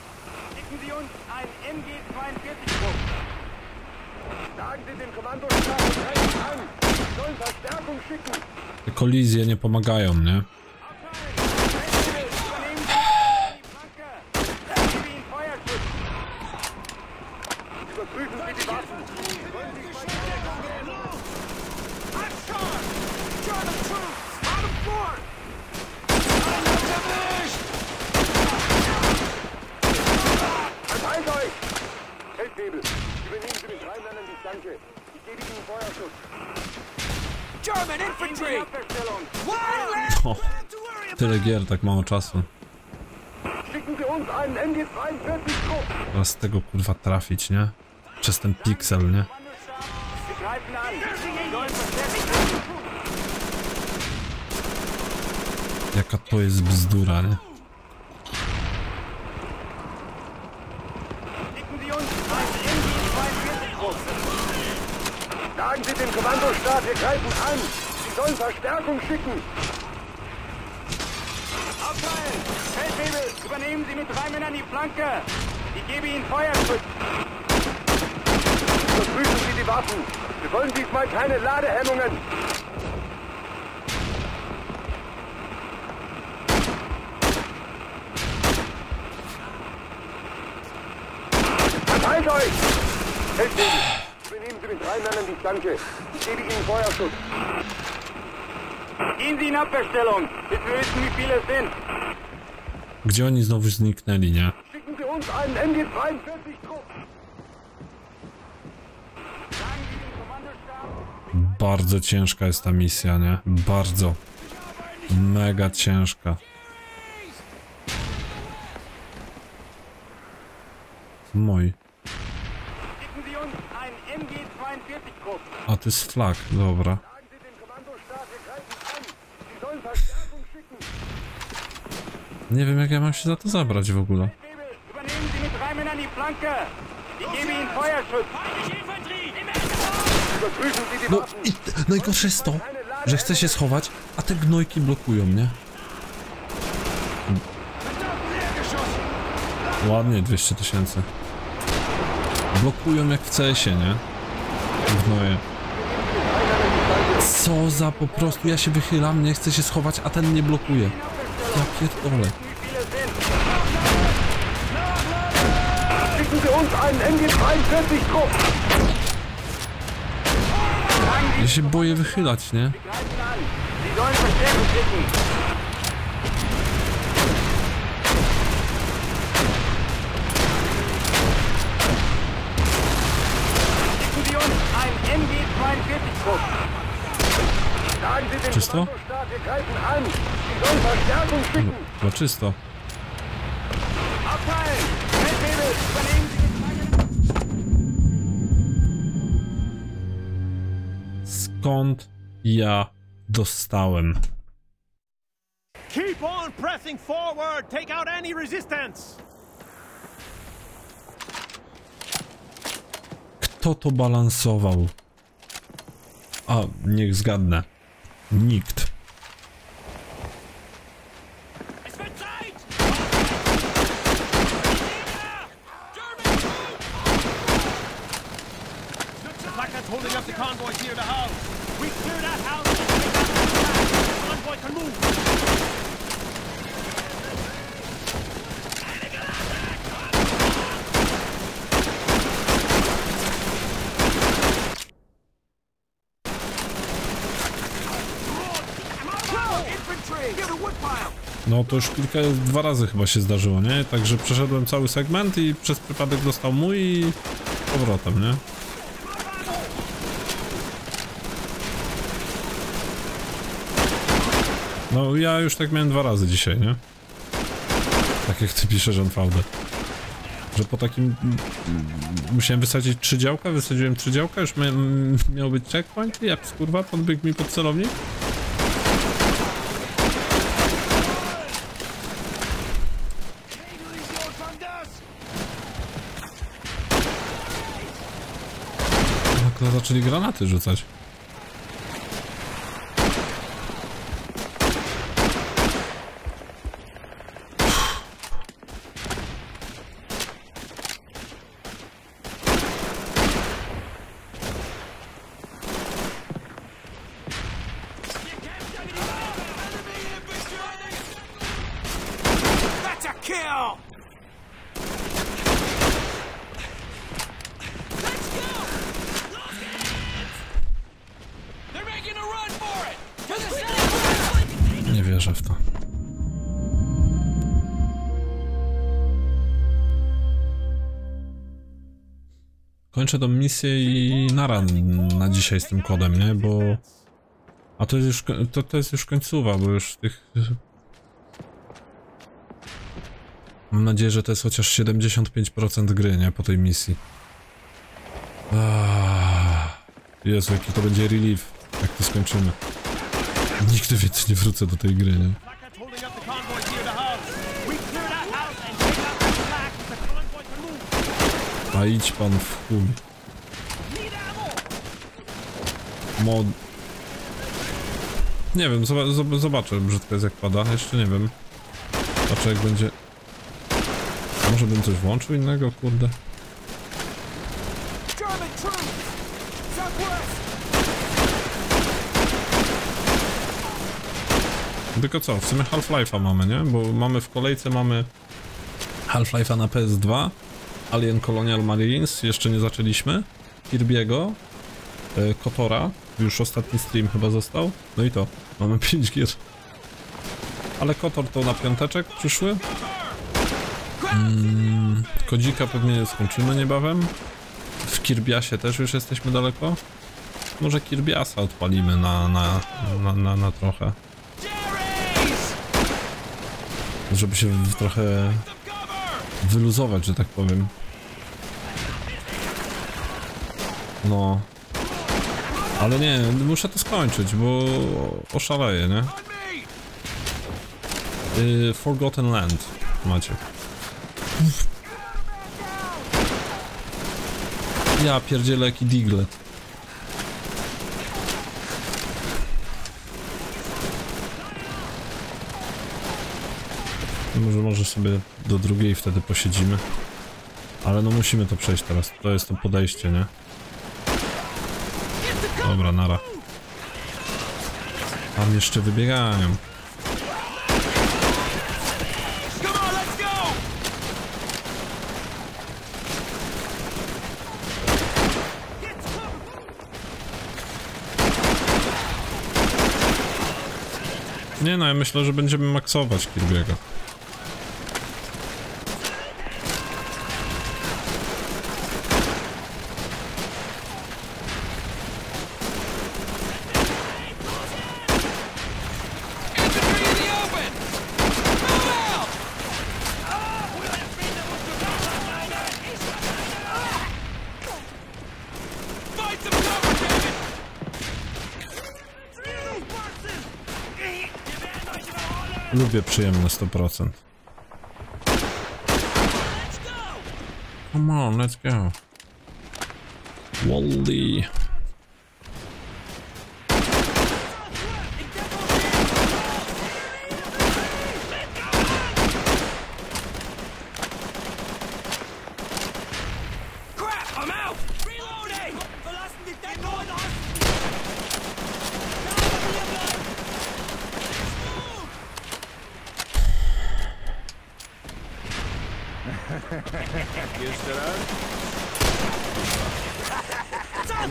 Schicken Sie uns ein MG-42-Trupp. Sagen Sie dem Kommandostab Bescheid an. Sie sollen Verstärkung schicken. Te kolizje nie pomagają, nie? Feldwebel, übernehmen Sie mit drei Männern die Flanke. Ich gebe Ihnen Feuerschutz. O, tyle gier, tak mało czasu. Schicken Sie uns einen MG-42-Trupp. Teraz z tego kurwa trafić, nie? Przez ten piksel, nie? Jaka to jest bzdura, nie? Kommandostab, wir greifen an. Sie sollen Verstärkung schicken. Aufteilen! Feldwebel, übernehmen Sie mit drei Männern die Flanke. Ich gebe Ihnen Feuerschutz. Überprüfen Sie die Waffen. Wir wollen diesmal keine Ladehemmungen. Verteilt euch! Feldwebel, übernehmen Sie mit drei Männern die Flanke. Ihnen Feuerschutz. Gehen Sie in Abwehrstellung, wir wissen, wie viele es sind. Gdzie oni znowu zniknęli, nie? Schicken Sie uns einen MG-42-Trupp. Bardzo ciężka jest ta misja, nie? Bardzo. Mega ciężka. Mój. Schicken Sie uns einen MG-42-Trupp. A to jest flag, dobra. Nie wiem jak ja mam się za to zabrać w ogóle. No i najgorsze jest to, że chcę się schować, a te gnojki blokują mnie. Ładnie, 200 tysięcy. Blokują jak w CS-ie, nie? Gnoje. Co za po prostu, ja się wychylam, nie chcę się schować, a ten nie blokuje. Ja pierdolę. Schicken Sie uns einen MG-42-Trupp. Ja się boję wychylać, nie? Sie sollen Verstärkung schicken. Schicken Sie uns einen MG-42-Trupp. Sagen Sie dem Czysto? Schicken. Chyba czysto. Skąd ja dostałem? Keep on pressing forward! Take out any resistance! Kto to balansował? A, niech zgadnę. Nikt. The flak that's holding up the convoys near the house. We clear that house and take out the flag. The convoy can move. No to już kilka, dwa razy chyba się zdarzyło, nie? Także przeszedłem cały segment i przez przypadek dostał mój i powrotem, nie? No ja już tak miałem dwa razy dzisiaj, nie? Tak jak ty piszesz, NVD. Że po takim... Musiałem wysadzić trzy działka, wysadziłem trzy działka, już mia miał być checkpoint i jak skurwa podbiegł mi pod celownik. Zaczęli granaty rzucać. Kończę tą misję i nara na dzisiaj z tym kodem, nie? Bo... A to jest już, to, to jest już końcowa, bo już tych... Mam nadzieję, że to jest chociaż 75% gry, nie? Po tej misji. Ah, Jezu, jaki to będzie relief, jak to skończymy. Nigdy więcej nie wrócę do tej gry, nie? That's holding up the convoys near the house. We clear that house and take out the flag so the convoy can move. A idź pan w chuj. Mod... Nie wiem, zoba zob zobaczę brzydko jest jak pada, jeszcze nie wiem. Zobaczę jak będzie... Może bym coś włączył innego, kurde. Tylko co, w sumie Half-Life'a mamy, nie? Bo mamy w kolejce mamy Half-Life'a na PS2, Alien Colonial Marines, jeszcze nie zaczęliśmy, Kirby'ego, e, Kotora, już ostatni stream chyba został, no i to, mamy 5 gier. Ale Kotor to na piąteczek przyszły. Mm, Kodzika pewnie skończymy niebawem. W Kirbiasie też już jesteśmy daleko. Może Kirbiasa odpalimy na, na, na, na, na trochę. Żeby się trochę wyluzować, że tak powiem. No. Ale nie, muszę to skończyć, bo oszaleję, nie? Y, Forgotten Land macie. Ja pierdzielę jaki diglet. Może, może sobie do drugiej wtedy posiedzimy. Ale no musimy to przejść teraz. To jest to podejście, nie? Dobra, nara. Tam jeszcze wybiegają. Nie no, ja myślę, że będziemy maksować Kirby'ego. Lubię przyjemne 100%. Come on, let's go. Wally. Crap, I'm out! Reloading! Verlassen die Deckung und Jeszcze raz?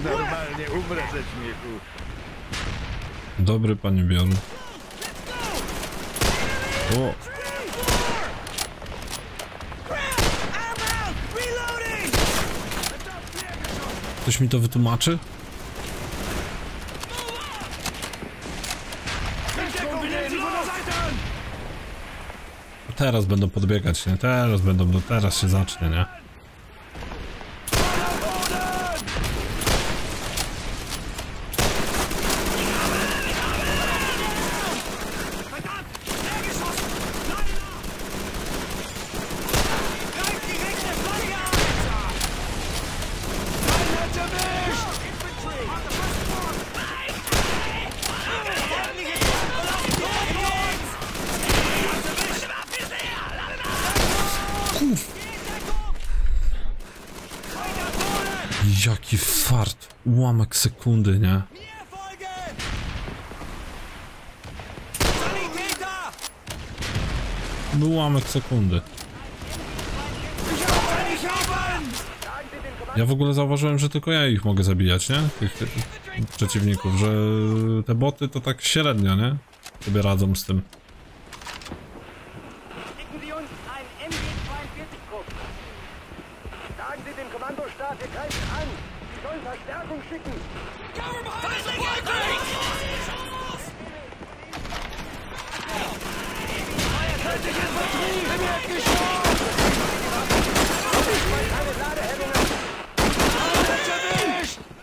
Normalnie umrę ze śmiechu. Dobry panie Bjorn. O, ktoś mi to wytłumaczy? Teraz będą podbiegać, nie? Teraz będą, teraz się zacznie, nie? Sekundy, nie? Ułamek sekundy. Ja w ogóle zauważyłem, że tylko ja ich mogę zabijać, nie? Tych, tych przeciwników, że te boty to tak średnio, nie? Sobie radzą z tym. Schicken Sie uns einen MG-42-Trupp. Sagen Sie dem Kommandostab, wir greifen an. Sie sollen Verstärkung schicken.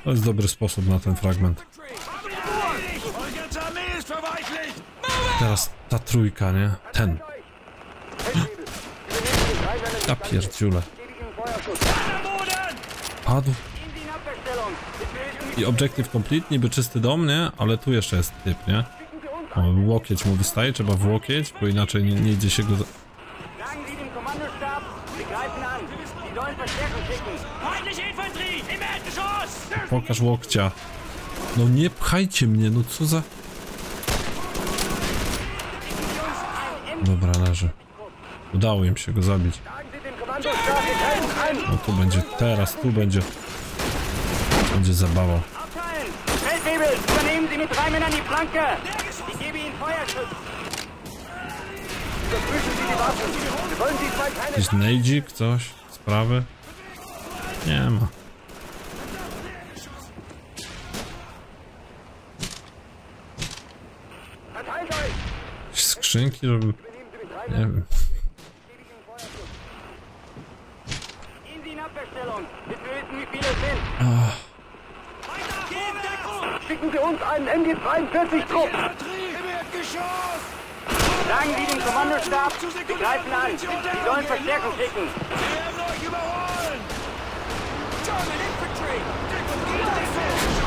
To jest dobry sposób na ten fragment. Teraz ta trójka, nie? Ten. Ja pierdziule. Padł. I objective complete, niby czysty dom, nie? Ale tu jeszcze jest typ, nie? O, łokieć mu wystaje, trzeba w łokieć, bo inaczej nie, nie idzie się go... Pokaż łokcia. No nie pchajcie mnie, no co za... Dobra, leży. Udało im się go zabić. No tu będzie, teraz tu będzie. Będzie zabawa. Jakiś nejdzik, coś? Sprawy? Nie ma. Skrzynki, żeby... Nie wiem. Gehen Sie in Abwehrstellung, bis wir wissen, wie viele es sind. Ah, Schicken Sie uns einen MG-42-Trupp. Sagen Sie dem Kommandostab, wir greifen an. Sie sollen Verstärkung schicken. Sagen Sie dem Kommandostab, wir greifen an. Sie sollen Verstärkung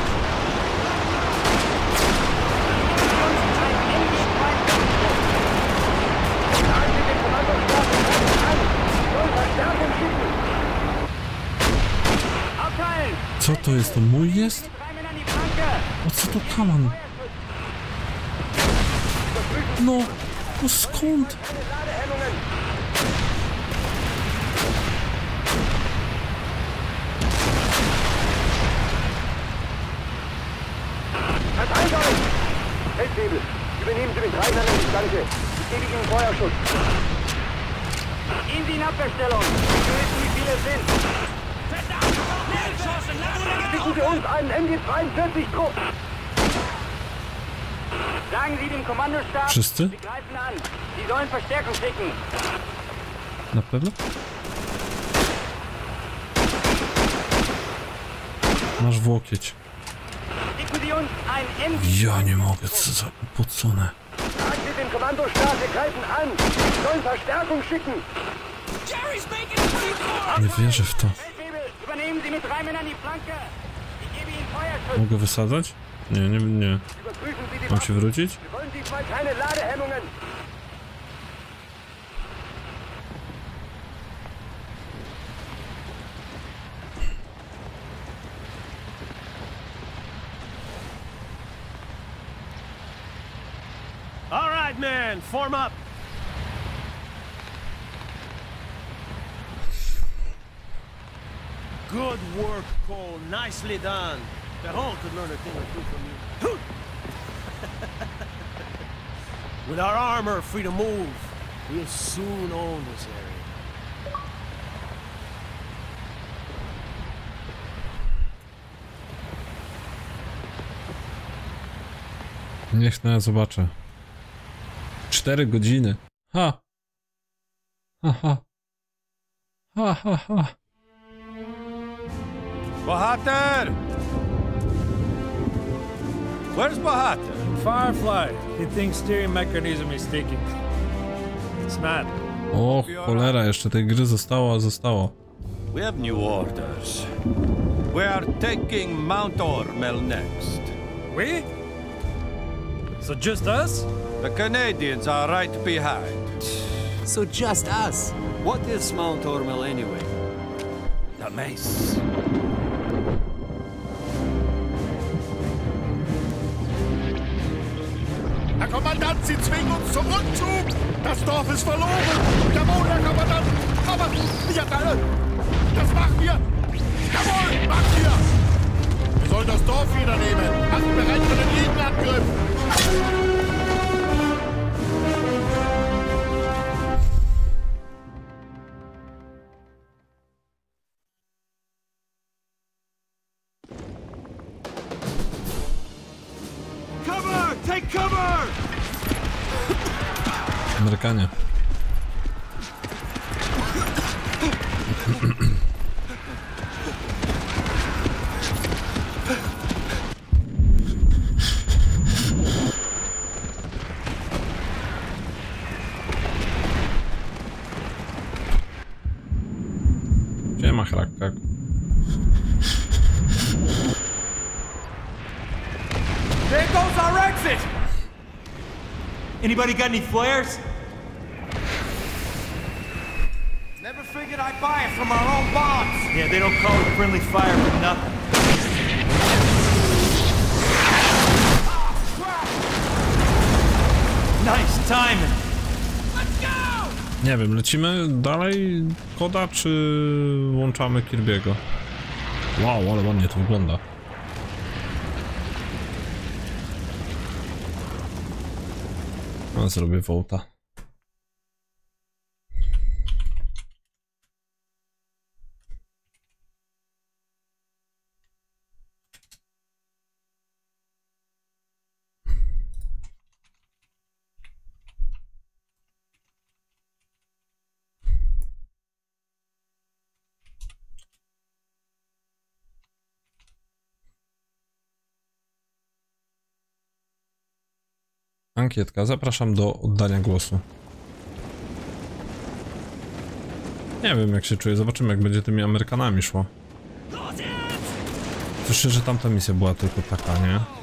co to jest? To mój jest? O co to kaman? No, no skąd? Feldwebel, übernehmen Sie mit Männern die Flanke. Ich gebe Ihnen Feuerschutz. Gehen Sie in Abwehrstellung. Wir wissen, wie viele es sind. Schicken Sie uns einen MG-42-Trupp. Sagen Sie dem Kommandostab, Wszyscy? Sie greifen an. Sie sollen Verstärkung schicken. Na pewno? Masz w łokieć. Schicken Sie uns ein MG... Ja nie mogę, co za upocone. Sagen Sie dem Kommandostab, wir greifen an. Sie sollen Verstärkung schicken. Nie wierzę w to. Feldwebel, übernehmen Sie mit drei Männern die Flanke. Ich gebe Ihnen Feuerschutz. Mogę wysadzać? Nie, nie, nie. Überprüfen Sie die Mam się Waffen. wrócić? Men, form up. Good work, Cole. Nicely done. Perron could learn a thing or two from you. With our armor free to move, we'll soon own this area. Niech no ja zobaczę. Cztery godziny. Ha! Ha, ha. Ha, ha, ha. Bahater! Where's Bahater? Firefly. He thinks steering mechanism is sticking. It's not. O, cholera, jeszcze tej gry zostało, zostało. We have new orders. We are taking Mount Ormel next. We? So just us? The Canadians are right behind. So just us. What is Mount Ormel anyway? The mace. Herr Kommandant, Sie zwingen uns zum Rückzug! Das Dorf ist verloren! Jawohl, Herr Kommandant! Aber, ja, da- das machen wir! Jawohl, machen wir! Wir sollen das Dorf wieder nehmen! Macht bereit für den Gegenangriff! Anybody got any flares? Never figured I'd buy it from our own bombs. Yeah, they don't call it friendly fire for nothing. Nice timing. Nie wiem, lecimy dalej koda, czy łączamy Kirby'ego? Wow, ale ładnie to wygląda. Zrobię wołta. Ankietka, zapraszam do oddania głosu. Nie wiem jak się czuję, zobaczymy jak będzie tymi Amerykanami szło. Słyszę, że tamta misja była tylko taka, nie?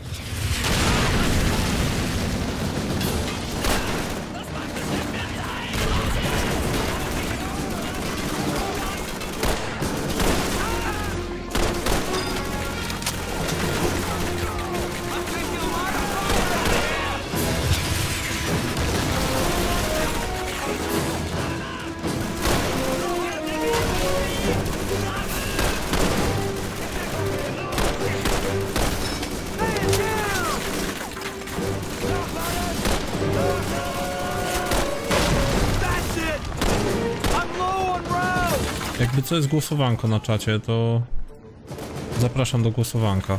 Co jest głosowanko na czacie, to zapraszam do głosowanka.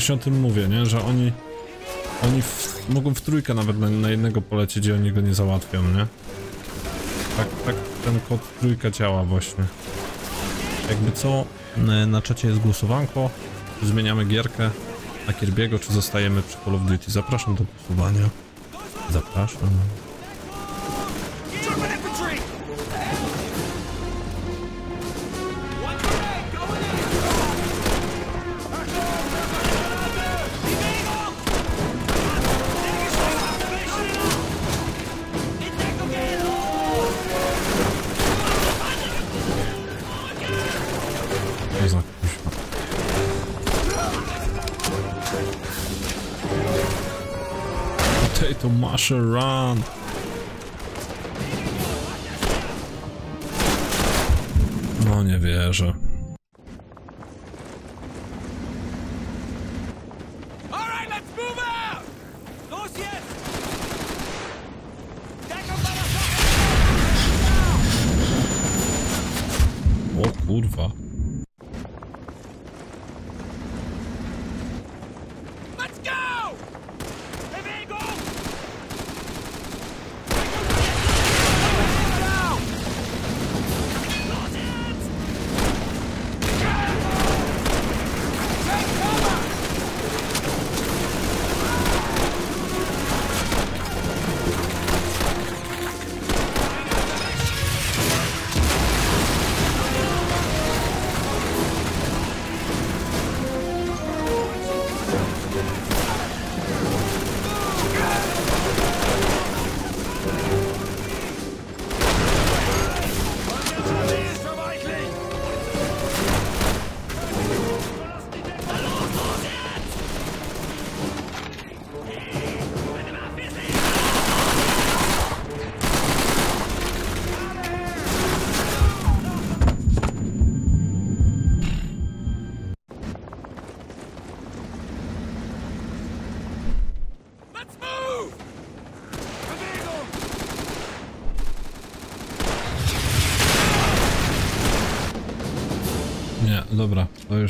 Właśnie o tym mówię, nie? Że oni... Oni w, mogą w trójkę nawet na, na jednego polecieć i oni go nie załatwią, nie? Tak, tak ten kod trójka działa właśnie. Jakby co, n- na czacie jest głosowanko, zmieniamy gierkę na Kirby'ego, czy zostajemy przy Call of Duty. Zapraszam do głosowania. Zapraszam.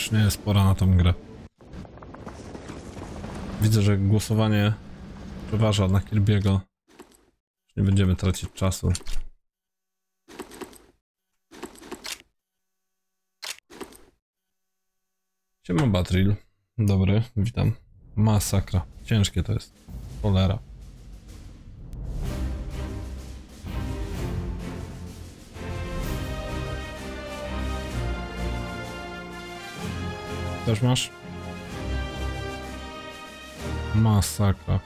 Już nie jest pora na tą grę. Widzę, że głosowanie przeważa na Kirby'ego. Nie będziemy tracić czasu. Siema Batril. Dobry, witam. Masakra. Ciężkie to jest. Cholera. Też masz? Masakra.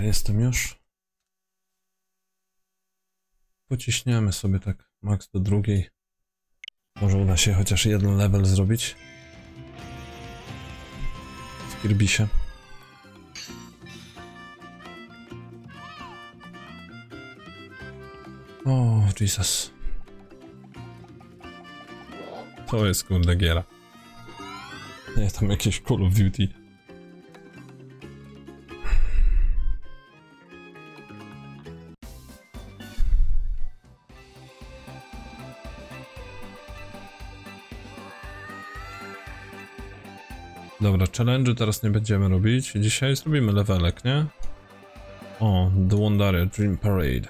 Dobra, jestem już. Pociśniemy sobie tak max do drugiej. Może uda się chociaż jeden level zrobić. W Kirbysie. O, Jesus. To jest kurde giera. Nie, tam jakieś Call of Duty. Dobra, challenge'u teraz nie będziemy robić. Dzisiaj zrobimy levelek, nie? O, The Wondaria Dream Parade.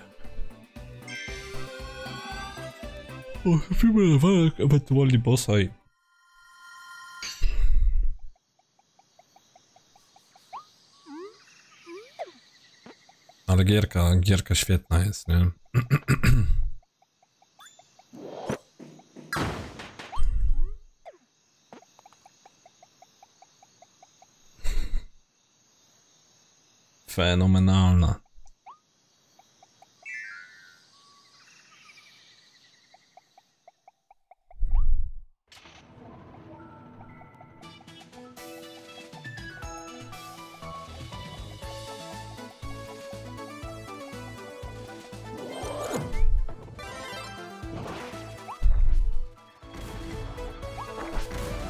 O, zrobimy levelek, ewentualnie bossa i... Ale gierka, gierka świetna jest, nie? Fenomenalna.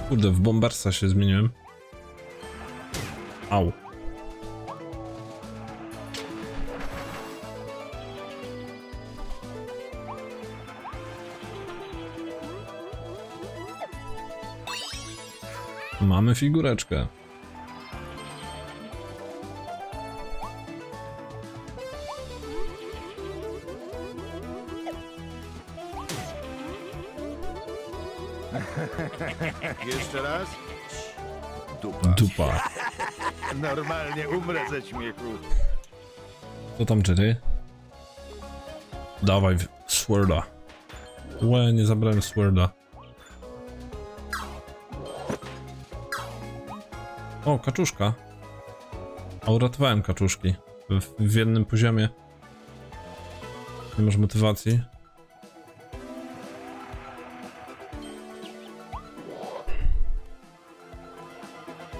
Kurde, w Bombersa się zmieniłem. Au. Mamy figureczkę. Jeszcze raz? Dupa. Dupa. Normalnie umrę ze śmiechu. Co tam, Jerry? Dawaj, Sworda. Łe, nie zabrałem Sworda. O, kaczuszka. A uratowałem kaczuszki. W, w jednym poziomie. Nie masz motywacji.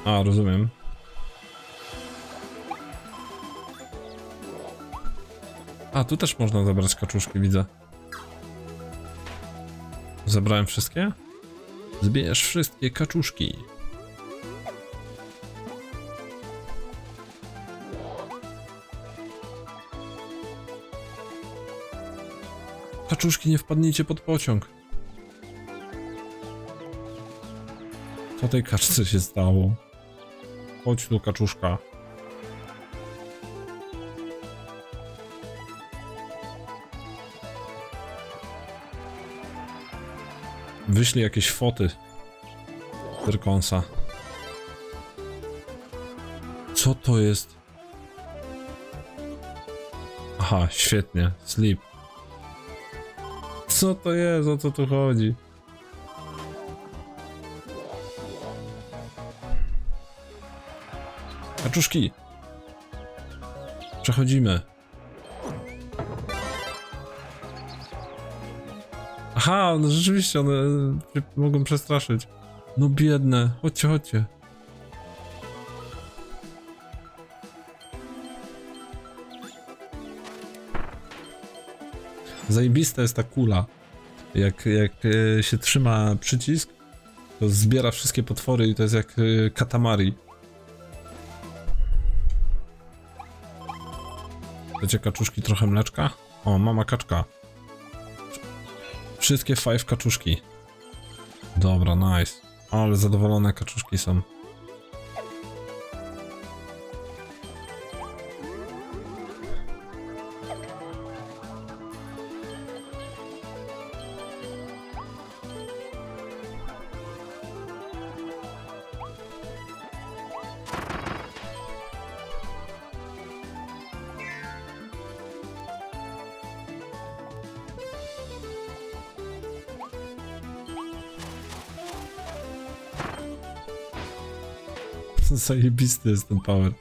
A, rozumiem. A, tu też można zabrać kaczuszki, widzę. Zabrałem wszystkie? Zbierz wszystkie kaczuszki. Kaczuszki, nie wpadnijcie pod pociąg. Co tej kaczce się stało? Chodź tu, kaczuszka. Wyślij jakieś foty. Tyrkonsa. Co to jest? Aha, świetnie. Sleep. Co to jest? O co tu chodzi? Kaczuszki! Przechodzimy. Aha, no rzeczywiście one mogą przestraszyć. No biedne, chodźcie, chodźcie. Zajebista jest ta kula. Jak, jak e, się trzyma przycisk, to zbiera wszystkie potwory i to jest jak e, katamari. Chcecie kaczuszki trochę mleczka? O, mama kaczka. Wszystkie five kaczuszki. Dobra, nice. Ale zadowolone kaczuszki są. Zajebisty jest ten power.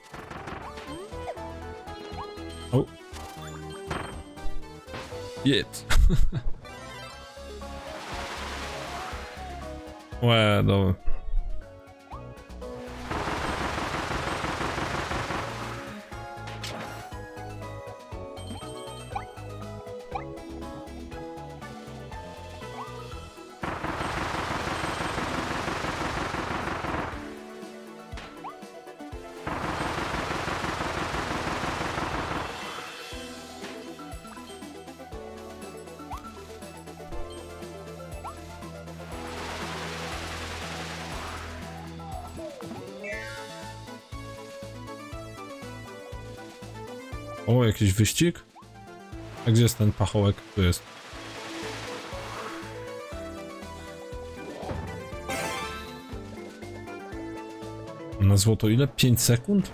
O. Jedz. Łe, dobra. Jakiś wyścig? A gdzie jest ten pachołek? Tu jest. Na złoto ile? 5 sekund?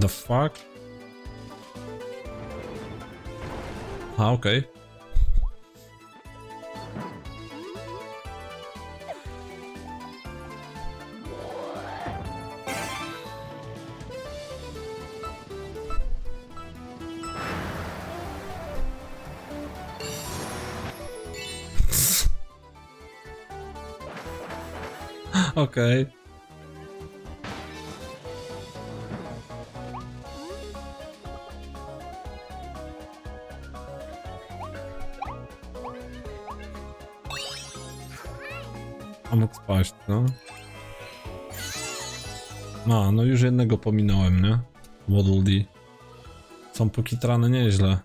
The fuck? A, okej. Okay. Okej. Okay. A mógł spaść, no. No, no już jednego pominąłem, nie? Waddle Dee. Są pokitrane nieźle.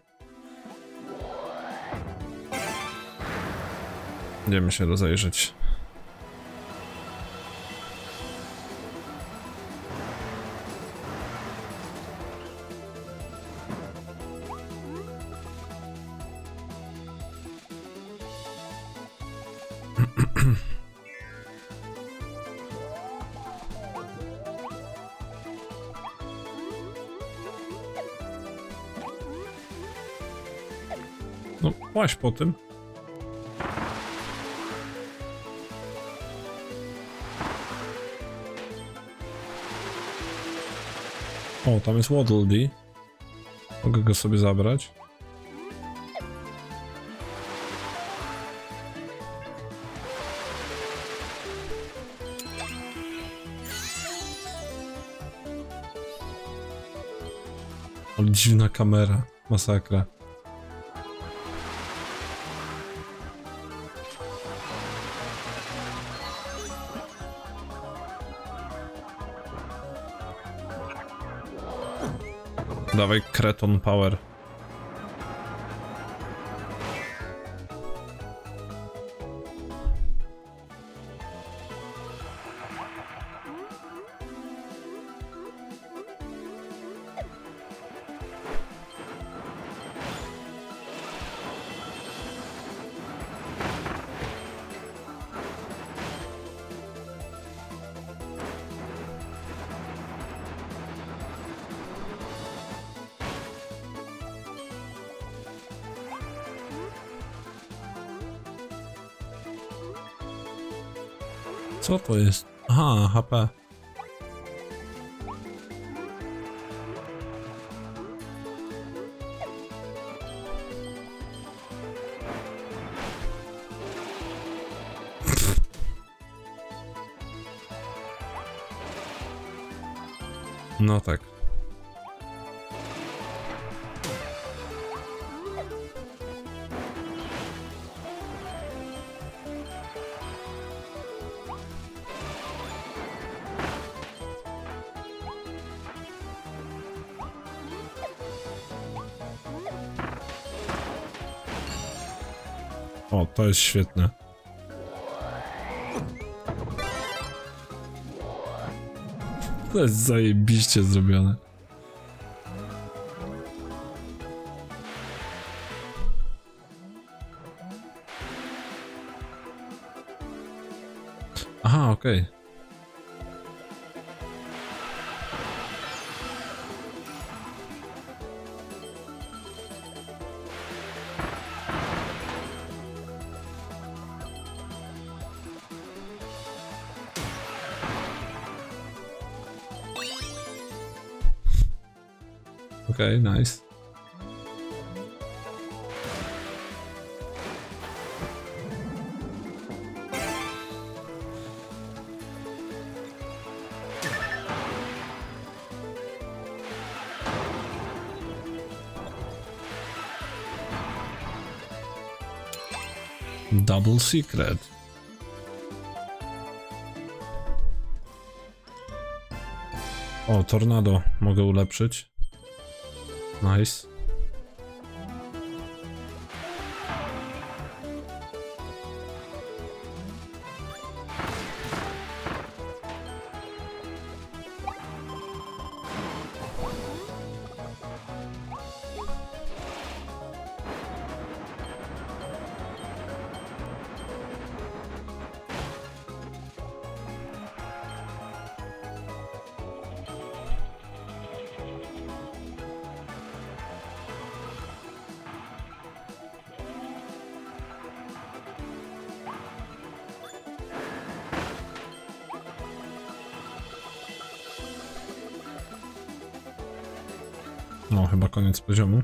Będziemy się rozejrzeć. Po tym. O, tam jest Waddle. Mogę go sobie zabrać. Ale dziwna kamera. Masakra. Dawaj Kreton Power. To jest? Aha, HP. No tak. To jest świetne. To jest zajebiście zrobione. Aha, okej. Okay. Okej, okay, nice. Double Secret. O, tornado mogę ulepszyć. Nice. Koniec poziomu.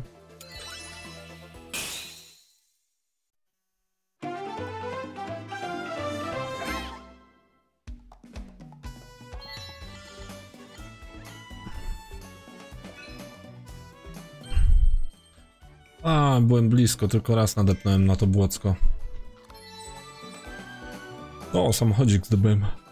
A, byłem blisko, tylko raz nadepnąłem na to błocko. O, samochodzik zdobyłem.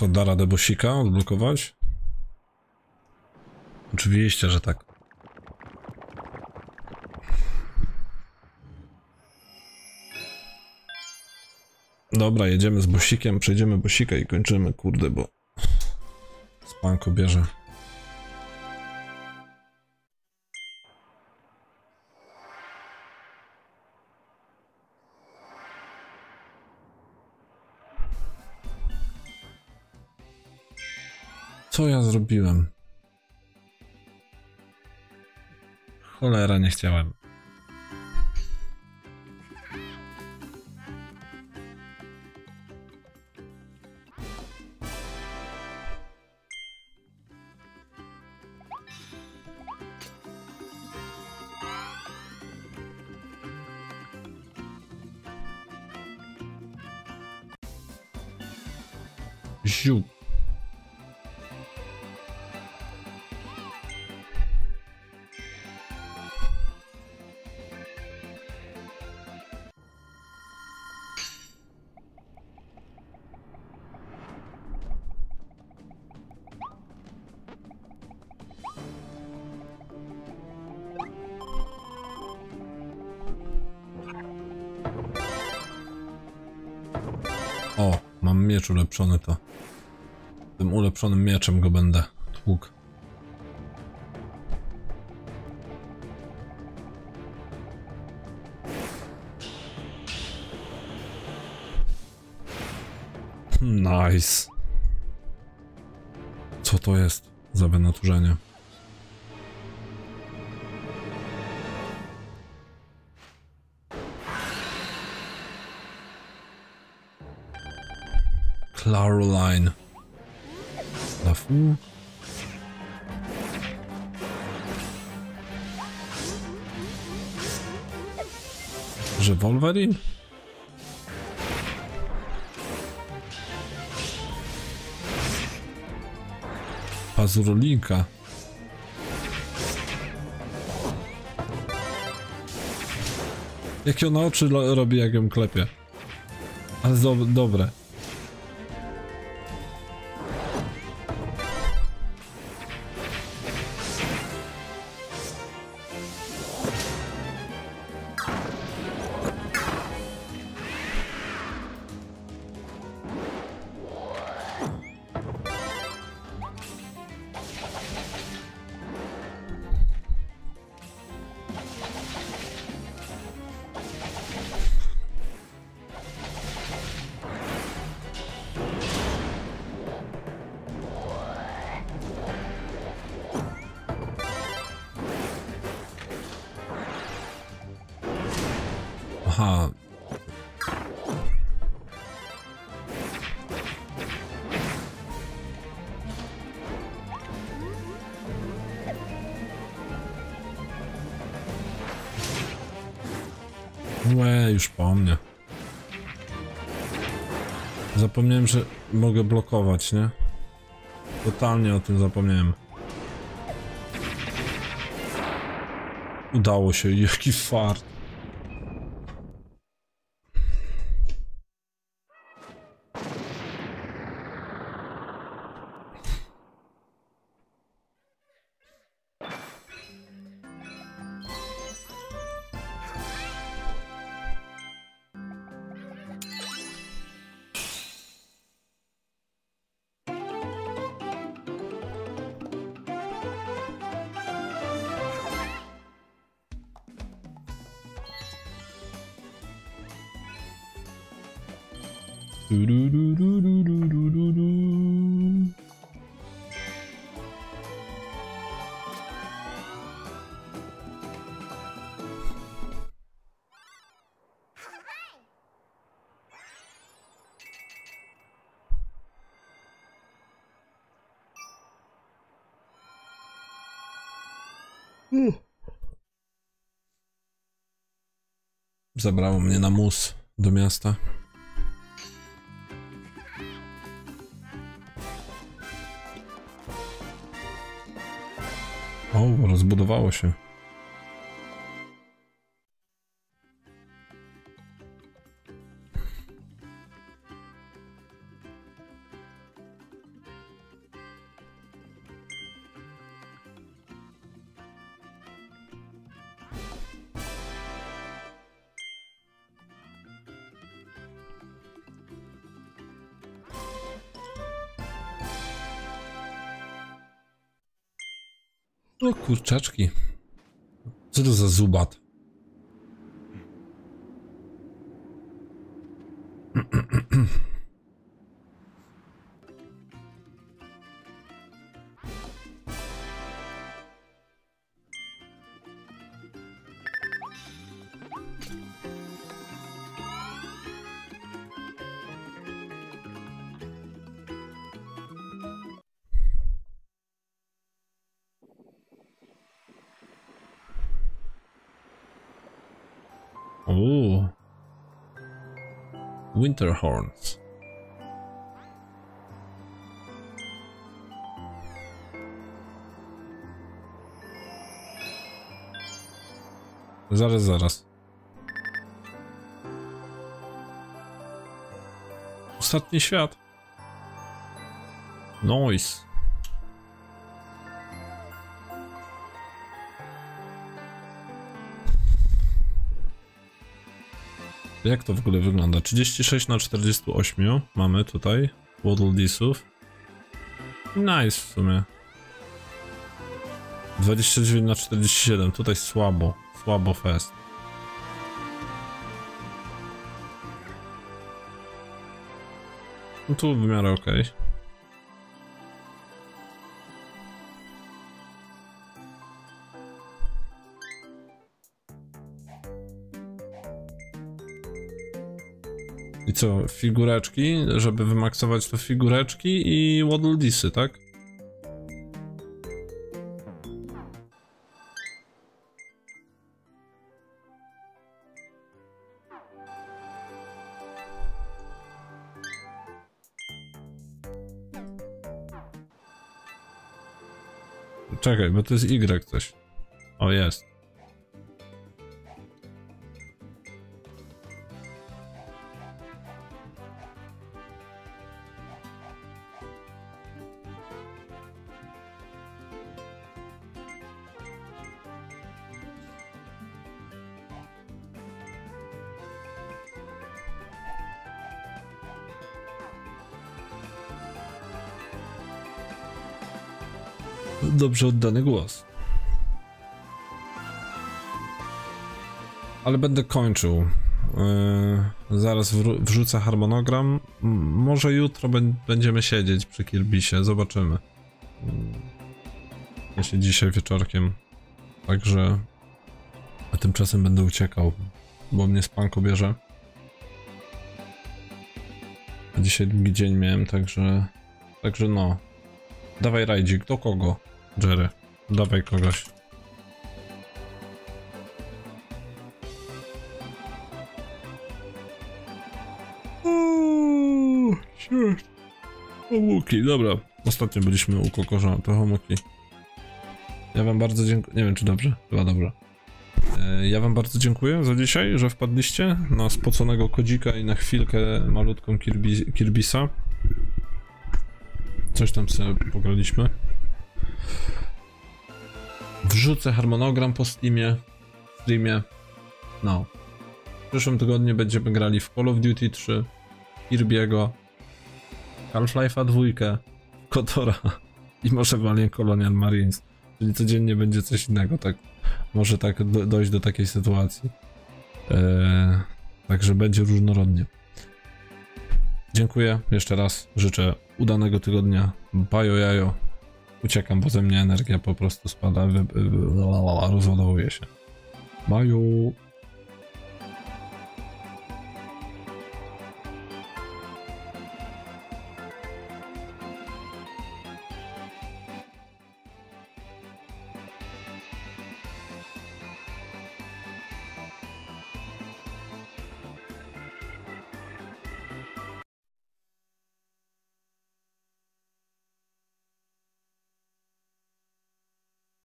Co, da radę bosika odblokować? Oczywiście, że tak. Dobra, jedziemy z bosikiem, przejdziemy bosika i kończymy, kurde, bo spanko bierze. Co ja zrobiłem? Cholera, nie chciałem. Ulepszony to. Tym ulepszonym mieczem go będę tłukł. Nice. Co to jest za wynaturzenie? Caroline. Lafu. Że Wolverine? Pazurolinka. Jakie ona oczy robi, jak ją klepie. Ale do dobre. Nie? Totalnie o tym zapomniałem. Udało się, jaki fart. Du-du-du-du-du-du-du-du. Zabrało mnie na mus do miasta. O, rozbudowało się. Kurczaczki. Co to za zubat? Zaraz, zaraz. Ostatni świat. Noise. Jak to w ogóle wygląda? 36 na 48 mamy tutaj Waddle Deesów. Nice w sumie. 29 na 47, tutaj słabo, słabo fest. No tu w miarę okej. Okay. Co, figureczki, żeby wymaksować to figureczki i Waddle Deesy, tak? Czekaj, bo to jest Y coś. O, jest. Dobrze oddany głos. Ale będę kończył. Yy, zaraz wrzucę harmonogram. M może jutro będziemy siedzieć przy Kirbisie, zobaczymy. Yy, jeśli dzisiaj wieczorkiem. Także. A tymczasem będę uciekał, bo mnie spanko bierze. Dzisiaj długi dzień miałem, także. Także no. Dawaj rajdzik, do kogo? Jerry. Dawaj kogoś. Uuu, homuki, dobra. Ostatnio byliśmy u kokorza, to homuki. Ja wam bardzo dziękuję. Nie wiem, czy dobrze? Chyba dobrze. E, ja wam bardzo dziękuję za dzisiaj, że wpadliście na spoconego kodzika i na chwilkę malutką kirbisa. Coś tam sobie pograliśmy. Wrzucę harmonogram po Steamie, streamie. No. W przyszłym tygodniu będziemy grali w Call of Duty 3, Kirby'ego, Half-Life'a 2, Kotora i może Valiant Colonial Marines. Czyli codziennie będzie coś innego, tak może tak do, dojść do takiej sytuacji. Eee, także będzie różnorodnie. Dziękuję jeszcze raz. Życzę udanego tygodnia. Bajo jajo. Uciekam, bo ze mnie energia po prostu spada, rozładowuje się. Baju.